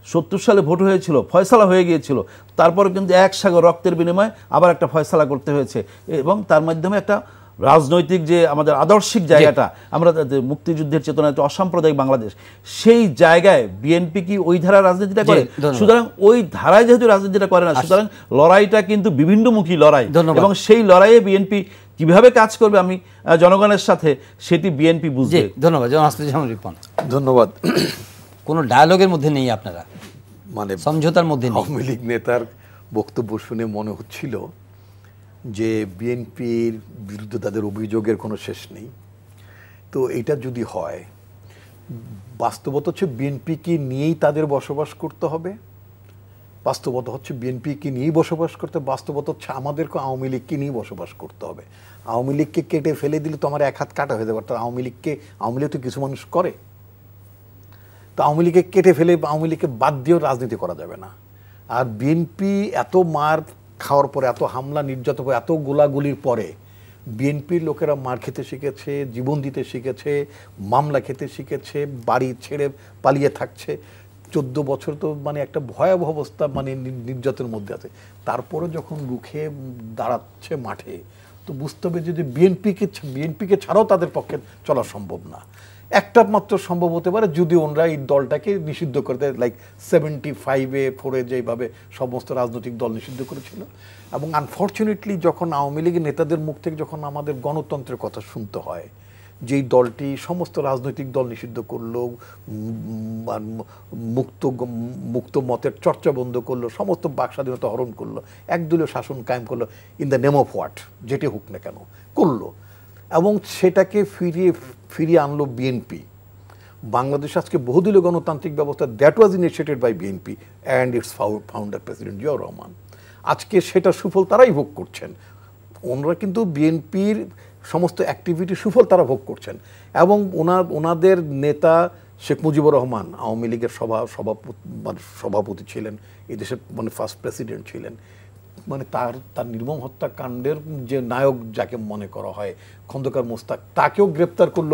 সত্তর সালে ভোট হয়েছিল ফয়সালা হয়ে গিয়েছিল। তারপরে কিন্তু এক সাগর রক্তের বিনিময়ে আবার একটা ফয়সালা করতে হয়েছে। এবং তার মাধ্যমে একটা রাজনৈতিক যে আমাদের আদর্শিক জায়গাটা আমরা মুক্তিযুদ্ধের চেতনা একটা অসাম্প্রদায়িক বাংলাদেশ সেই জায়গায় বিএনপি কি ওই ধারা রাজনীতিটা করে? সুতরাং ওই ধারায় যেহেতু রাজনীতিটা করে না সুতরাং লড়াইটা কিন্তু বিভিন্নমুখী লড়াই। এবং সেই লড়াইয়ে বিএনপি কীভাবে কাজ করবে আমি জনগণের সাথে সেটি বিএনপি বুঝবে। ধন্যবাদ জন আসফিজামান রিপন। ধন্যবাদ। কোনো ডায়ালগের মধ্যে নেই আপনারা? মানে সমঝোতার মধ্যে নেই? আওয়ামী লীগ নেতার বক্তব্য শুনে মনে হচ্ছিল যে বিএনপির বিরুদ্ধে তাদের অভিযোগের কোনো শেষ নেই। তো এটা যদি হয় বাস্তবতা হচ্ছে বিএনপিকে নিয়েই তাদের বসবাস করতে হবে। বাস্তবতা হচ্ছে বিএনপিকে নিয়েই বসবাস করতে। বাস্তবতা হচ্ছে আমাদেরকে আওয়ামী লীগকে নিয়েই বসবাস করতে হবে। আওয়ামী লীগকে কেটে ফেলে দিলে তো আমার এক হাত কাটা হয়ে যাবে অর্থাৎ আওয়ামী লীগকে, আওয়ামী লীগ তো কিছু মানুষ করে। তো আওয়ামী লীগকে কেটে ফেলে আওয়ামী লীগকে বাদ দিয়েও রাজনীতি করা যাবে না। আর বিএনপি এত মার খাওয়ার পরে, এত হামলা নির্যাতন এত গোলাগুলির পরে, বিএনপির লোকেরা মার খেতে শিখেছে, জীবন দিতে শিখেছে, মামলা খেতে শিখেছে, বাড়ি ছেড়ে পালিয়ে থাকছে। চোদ্দ বছর তো মানে একটা ভয়াবহ অবস্থা মানে নির্যাতনের মধ্যে আছে। তারপরে যখন রুখে দাঁড়াচ্ছে মাঠে, তো বুঝতে হবে যদি বিএনপিকে বিএনপিকে ছাড়াও তাদের পক্ষে চলা সম্ভব না। একটা মাত্র সম্ভব হতে পারে যদি ওনারা এই দলটাকে নিষিদ্ধ করে দেয় লাইক সেভেন্টি ফাইভে ফোরে যেভাবে সমস্ত রাজনৈতিক দল নিষিদ্ধ করেছিল। এবং আনফর্চুনেটলি যখন আওয়ামী লীগের নেতাদের মুখ থেকে যখন আমাদের গণতন্ত্রের কথা শুনতে হয় যেই দলটি সমস্ত রাজনৈতিক দল নিষিদ্ধ করল মুক্ত মুক্ত মতের চর্চা বন্ধ করল, সমস্ত বাক স্বাধীনতা হরণ করল, একদলীয় শাসন কায়েম করল in the name of what যেটি হোক না কেন, করল। এবং সেটাকে ফিরিয়ে ফিরিয়ে আনলো বিএনপি বাংলাদেশ আজকে বহুদলীয় গণতান্ত্রিক ব্যবস্থা that was initiated by BNP and its founder president Ziaur Rahman. আজকে সেটা সুফল তারাই ভোগ করছেন। ওনারা কিন্তু বিএনপির সমস্ত অ্যাক্টিভিটি সুফল তারা ভোগ করছেন। এবং ওনার, ওনাদের নেতা শেখ মুজিবুর রহমান আওয়ামী লীগের সভা, সভাপতি মানে সভাপতি ছিলেন এই দেশের মানে ফার্স্ট প্রেসিডেন্ট ছিলেন। মানে তার তার নির্মম হত্যাকাণ্ডের যে নায়ক যাকে মনে করা হয়, খন্দকার মোস্তাক, তাকেও গ্রেপ্তার করল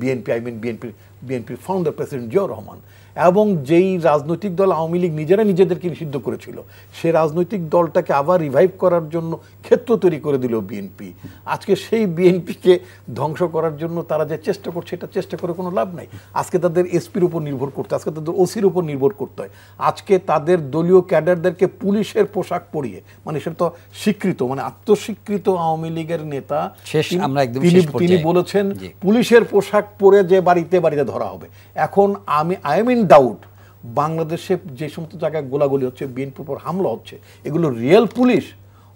বিএনপি আই মিন বিএনপি বিএনপির ফাউন্ডার প্রেসিডেন্ট জিয়াউর রহমান এবং যেই রাজনৈতিক দল আওয়ামী লীগ নিজেরা নিজেদেরকে নিষিদ্ধ করেছিল সে রাজনৈতিক দলটাকে আবার রিভাইভ করার জন্য ক্ষেত্র তৈরি করে দিল বিএনপি। আজকে সেই বিএনপিকে ধ্বংস করার জন্য তারা যে চেষ্টা করছে এটা চেষ্টা করে কোনো লাভ নাই। আজকে তাদের এসপির উপর নির্ভর করতে আজকে তাদের ওসির উপর নির্ভর করতে হয়। আজকে তাদের দলীয় ক্যাডারদেরকে পুলিশের পোশাক পরিয়ে মানে সেটা তো স্বীকৃত মানে আত্মস্বীকৃত আওয়ামী লীগের নেতা তিনি-। বলেছেন পুলিশের পোশাক পরে যে বাড়িতে বাড়িতে ধরা হবে। এখন আমি আই এম ইন ডাউট বাংলাদেশে যে সমস্ত জায়গায় গোলাগুলি হচ্ছে বিএনপির উপর হামলা হচ্ছে এগুলো রিয়েল পুলিশ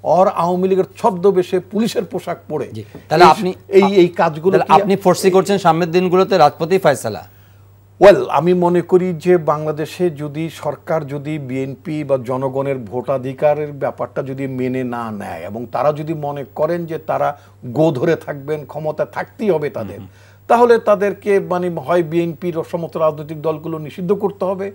অর আওয়ামী লীগের ছদ্মবেশে পুলিশের পোশাক পরে। তাহলে আপনি এই এই কাজগুলো আপনি ফোর্সি করছেন সামনের দিনগুলোতে রাজপথেই ফয়সালা? ওয়েল আমি মনে করি যে বাংলাদেশে যদি সরকার যদি বিএনপি বা জনগণের ভোটাধিকারের ব্যাপারটা যদি মেনে না নেয় এবং তারা যদি মনে করেন যে তারা গো ধরে থাকবেন ক্ষমতা থাকতেই হবে তাদের তাহলে তাদেরকে মানে হয় বিএনপির সমস্ত রাজনৈতিক দলগুলো নিষিদ্ধ করতে হবে,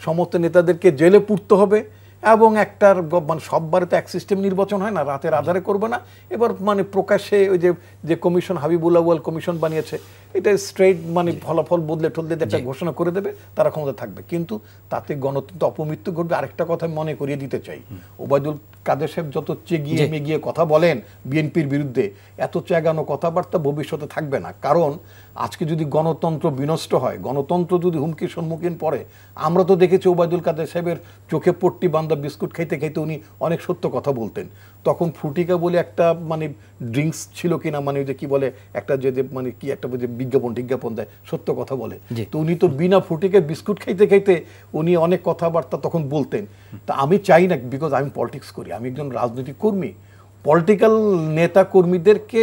সমস্ত নেতাদেরকে জেলে পুরতে হবে। এবং একটার মানে সববারে তো এক সিস্টেম নির্বাচন হয় না রাতের আধারে করবে না। এবার মানে প্রকাশ্যে ওই যে যে কমিশন হাবিবুল্লাহ ওয়াল কমিশন বানিয়েছে এটা স্ট্রেট মানে ফলাফল বদলে টদলে একটা ঘোষণা করে দেবে তারা ক্ষমতা থাকবে। কিন্তু তাতে গণতন্ত্র অপমৃত্যু ঘটবে আরেকটা কথা আমি মনে করিয়ে দিতে চাই। ওবায়দুল কাদের সাহেব যত চেগিয়ে মেগিয়ে কথা বলেন বিএনপির বিরুদ্ধে এত চেগানো কথাবার্তা ভবিষ্যতে থাকবে না। কারণ আজকে যদি গণতন্ত্র বিনষ্ট হয় গণতন্ত্র যদি হুমকির সম্মুখীন পড়ে আমরা তো দেখেছি ওবায়দুল কাদের সাহেবের চোখে পট্টি বান্ধা বিস্কুট খাইতে খাইতে উনি অনেক সত্য কথা বলতেন। তখন ফ্রুটিকা বলে একটা মানে ড্রিঙ্কস ছিল কিনা মানে ওই যে কি বলে একটা যে যে মানে কি একটা যে বিজ্ঞাপন টিজ্ঞাপন দেয় সত্য কথা বলে। তো উনি তো বিনা ফ্রুটিকে বিস্কুট খাইতে খাইতে উনি অনেক কথাবার্তা তখন বলতেন। তা আমি চাই না বিকজ আমি পলিটিক্স করি আমি একজন রাজনৈতিক কর্মী। পলিটিক্যাল নেতা কর্মীদেরকে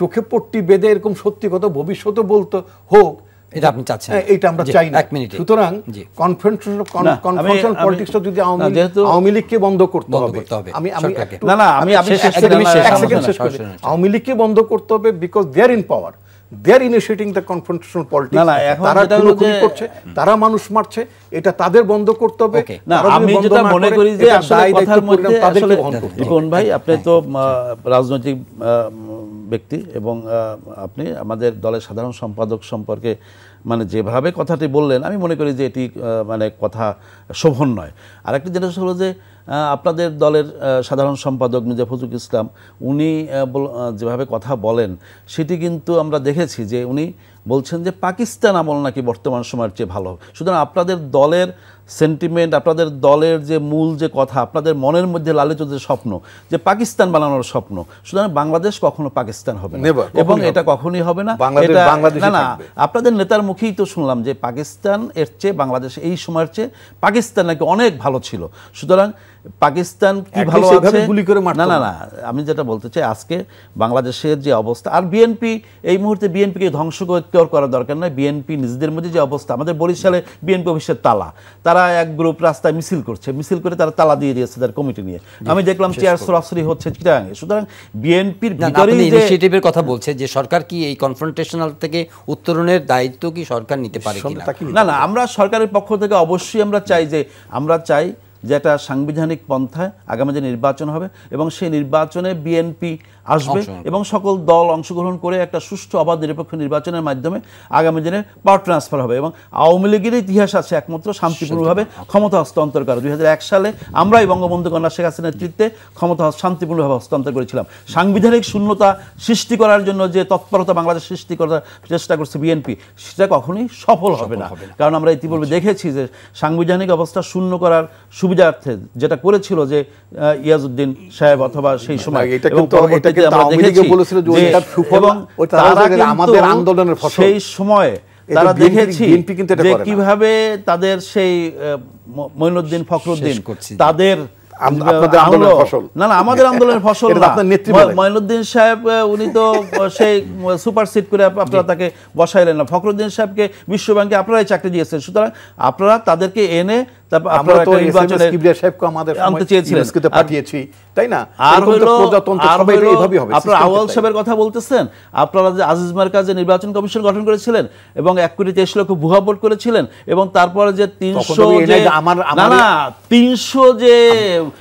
চোখে পট্টি বেঁধে এরকম সত্যি কথা ভবিষ্যতে বলতে হোক এটা আপনি চাচ্ছেন হ্যাঁ, এটা আমরা চাই না এক মিনিটে। সুতরাং জি। কনফারেন্সিয়াল না, আমি- কনফারেন্সিয়াল আমি- পলিটিক্সটা যদি আওয়ামী যেহেতু- আওয়ামী লীগকে বন্ধ করতে হবে আমি আমি না, না, আমি- আমি শেষ- শেষ এক করে সেকেন্ড, শেষ এক করব সেকেন্ড না, শেষ করে সরাসরি দিই। শেষ। আওয়ামী লীগকে বন্ধ করতে হবে because they are in power they are initiating the confrontational politics না, না, এখন তারা খুনোখুনি করছে তারা মানুষ মারছে এটা তাদের বন্ধ করতে হবে না আমি যেটা মনে করি যে আসলে কথার মধ্যে আসলে বহন করতে হবে। রিপন ভাই আপনি তো রাজনৈতিক আহ, ব্যক্তি এবং আপনি আমাদের দলের সাধারণ সম্পাদক সম্পর্কে মানে যেভাবে কথাটি বললেন, আমি মনে করি যে এটি মানে কথা শোভন নয়। আরেকটি জিনিস হলো যে আপনাদের দলের সাধারণ সম্পাদক মির্জা ফজলুল ইসলাম, উনি যেভাবে কথা বলেন, সেটি কিন্তু আমরা দেখেছি যে উনি বলছেন যে পাকিস্তান আমল নাকি বর্তমান সময়ের চেয়ে ভালো। সুতরাং আপনাদের দলের সেন্টিমেন্ট আপনাদের দলের যে মূল যে কথা আপনাদের মনের মধ্যে লালিত যে স্বপ্ন যে পাকিস্তান বানানোর স্বপ্ন সুতরাং বাংলাদেশ কখনো পাকিস্তান হবে না। এবং এটা। কখনোই হবে না। এটা- না না আপনাদের নেতার মুখেই তো শুনলাম যে পাকিস্তান এর চেয়ে বাংলাদেশ এই সময়ের চেয়ে পাকিস্তান নাকি অনেক ভালো ছিল। সুতরাং পাকিস্তান কি ভালো আছে? গুলি করে না না না। আমি যেটা বলতে চাই আজকে বাংলাদেশের যে অবস্থা আর বিএনপি এই মুহূর্তে বিএনপিকে ধ্বংস করার দরকার নয় বিএনপি নিজেদের মধ্যে যে অবস্থা আমাদের বরিশালে বিএনপি অফিসের তালা। তারা এক গ্রুপ রাস্তায় মিছিল করছে। মিছিল করে তারা তালা দিয়ে দিয়েছে তাদের কমিটি নিয়ে। আমি দেখলাম চেয়ার সরাসরি হচ্ছে চিটাগাঙে সুতরাং বিএনপির ভিতরেই যে ইনিশিয়েটিভের কথা বলছে যে সরকার কি এই কনফ্রন্টেশনাল থেকে উত্তরণের দায়িত্ব কি সরকার নিতে পারে কিনা? না না আমরা সরকারের পক্ষ থেকে অবশ্যই আমরা চাই যে আমরা চাই যে একটা সাংবিধানিক পন্থায় আগামী যে নির্বাচন হবে এবং সেই নির্বাচনে বিএনপি আসবে এবং সকল দল অংশগ্রহণ করে একটা সুষ্ঠু অবাধ নিরপেক্ষ নির্বাচনের মাধ্যমে আগামী দিনে পাওয়ার ট্রান্সফার হবে এবং আওয়ামী লীগের ইতিহাস আছে একমাত্র শান্তিপূর্ণভাবে ক্ষমতা হস্তান্তর করা। দুই হাজার এক সালে আমরাই বঙ্গবন্ধু কন্যা শেখ হাসিনার নেতৃত্বে ক্ষমতা শান্তিপূর্ণভাবে হস্তান্তর করেছিলাম। সাংবিধানিক শূন্যতা সৃষ্টি করার জন্য যে তৎপরতা বাংলাদেশ সৃষ্টি করার চেষ্টা করছে বিএনপি সেটা কখনোই সফল হবে না। কারণ আমরা ইতিপূর্বে দেখেছি যে সাংবিধানিক অবস্থা শূন্য করার সুবিধার্থে যেটা করেছিল যে ইয়াজউদ্দিন সাহেব অথবা সেই সময় এবং পরবর্তীতে আমরা দেখেছি এবং আমাদের- আন্দোলনের। সেই সময়ে তারা দেখেছি যে। কীভাবে তাদের সেই মঈনুদ্দিন ফখরুদ্দিন তাদের। না না আমাদের আন্দোলনের ফসল। মঈনুদ্দিন সাহেব উনি তো সেই সুপার সিট করে আপনারা তাকে বসাইলেন না ফখরুদ্দিন সাহেবকে বিশ্ব ব্যাংকে আপনারাই চাকরি দিয়েছেন সুতরাং আপনারা তাদেরকে এনে তারপর আমরা তো একটা নির্বাচনের নির্বাচনের কিবরিয়া সাহেবকে আমাদের আনতে চেয়েছিলেন। পাঠিয়েছি তাই না? আর এরকম তো হইল প্রজাতন্ত্র আর সবাই হইল এইভাবেই হবে আপনারা আওয়াল সাহেবের কথা বলতেছেন আপনারা যে আজিজ মার্কাজ যে নির্বাচন কমিশন গঠন করেছিলেন এবং এক কোটি তেইশ লক্ষ ভুয়া ভোট করেছিলেন এবং তারপরে যে তিনশো যে আমার- না না তিনশো যে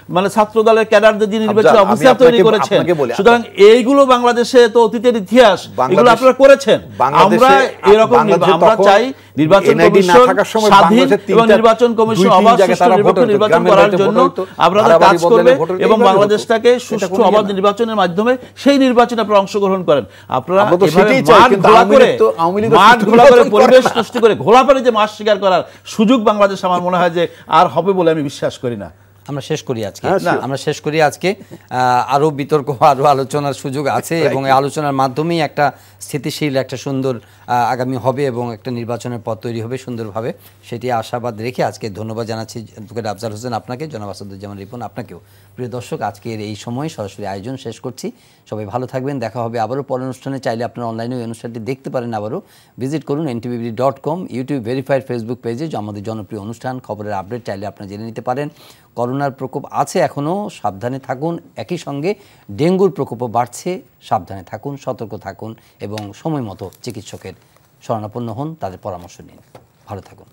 মানে ছাত্র দলের ক্যাডারদের দিয়ে নির্বাচিত অফিসার তৈরি করেছেন সুতরাং এইগুলো বাংলাদেশে তো অতীতের ইতিহাস এগুলো আপনারা করেছেন। আমরা এরকম আমরা চাই নির্বাচন কমিশন স্বাধীন এবং নির্বাচন কমিশন অবাধ জায়গায় সুষ্ঠু তারা নিরপেক্ষ ভোট হতো, নির্বাচন করার জন্য আপনারা কাজ করবে এবং বাংলাদেশটাকে এটা সুষ্ঠু অবাধ নির্বাচনের মাধ্যমে সেই নির্বাচনে আপনারা অংশগ্রহণ করেন। আপনারা মাঠ ঘোলা করে পরিবেশ সৃষ্টি করে ঘোলা পানিতে মাছ শিকার করার সুযোগ বাংলাদেশ আমার মনে হয় যে আর হবে বলে আমি বিশ্বাস করি না। আমরা শেষ করি আজকে। হ্যাঁ. আমরা শেষ করি আজকে। আরও আরও বিতর্ক আরও আলোচনার সুযোগ আছে এবং এই আলোচনার মাধ্যমেই একটা স্থিতিশীল একটা সুন্দর আহ, আগামী হবে এবং একটা নির্বাচনের পথ তৈরি হবে সুন্দরভাবে। সেটি আশাবাদ রেখে আজকে ধন্যবাদ জানাচ্ছি। অ্যাডভোকেট আফজাল হোসেন আপনাকে। জনাব আসাদুজ্জামান রিপন আপনাকেও। প্রিয় দর্শক, আজকের এই সময় সরাসরি আয়োজন শেষ করছি। সবাই ভালো থাকবেন, দেখা হবে আবারও পরের অনুষ্ঠানে। চাইলে আপনারা অনলাইনে ওই অনুষ্ঠানটি দেখতে পারেন আবারও। ভিজিট করুন NTVB dot com YouTube verified Facebook পেজে আমাদের জনপ্রিয় অনুষ্ঠান, খবরের আপডেট চাইলে আপনারা জেনে নিতে পারেন। করোনার প্রকোপ আছে এখনও সাবধানে থাকুন। একই সঙ্গে ডেঙ্গুর প্রকোপও বাড়ছে, সাবধানে থাকুন, সতর্ক থাকুন এবং সময় মতো চিকিৎসকের শরণাপন্ন হন, তাদের পরামর্শ নিন। ভালো থাকুন।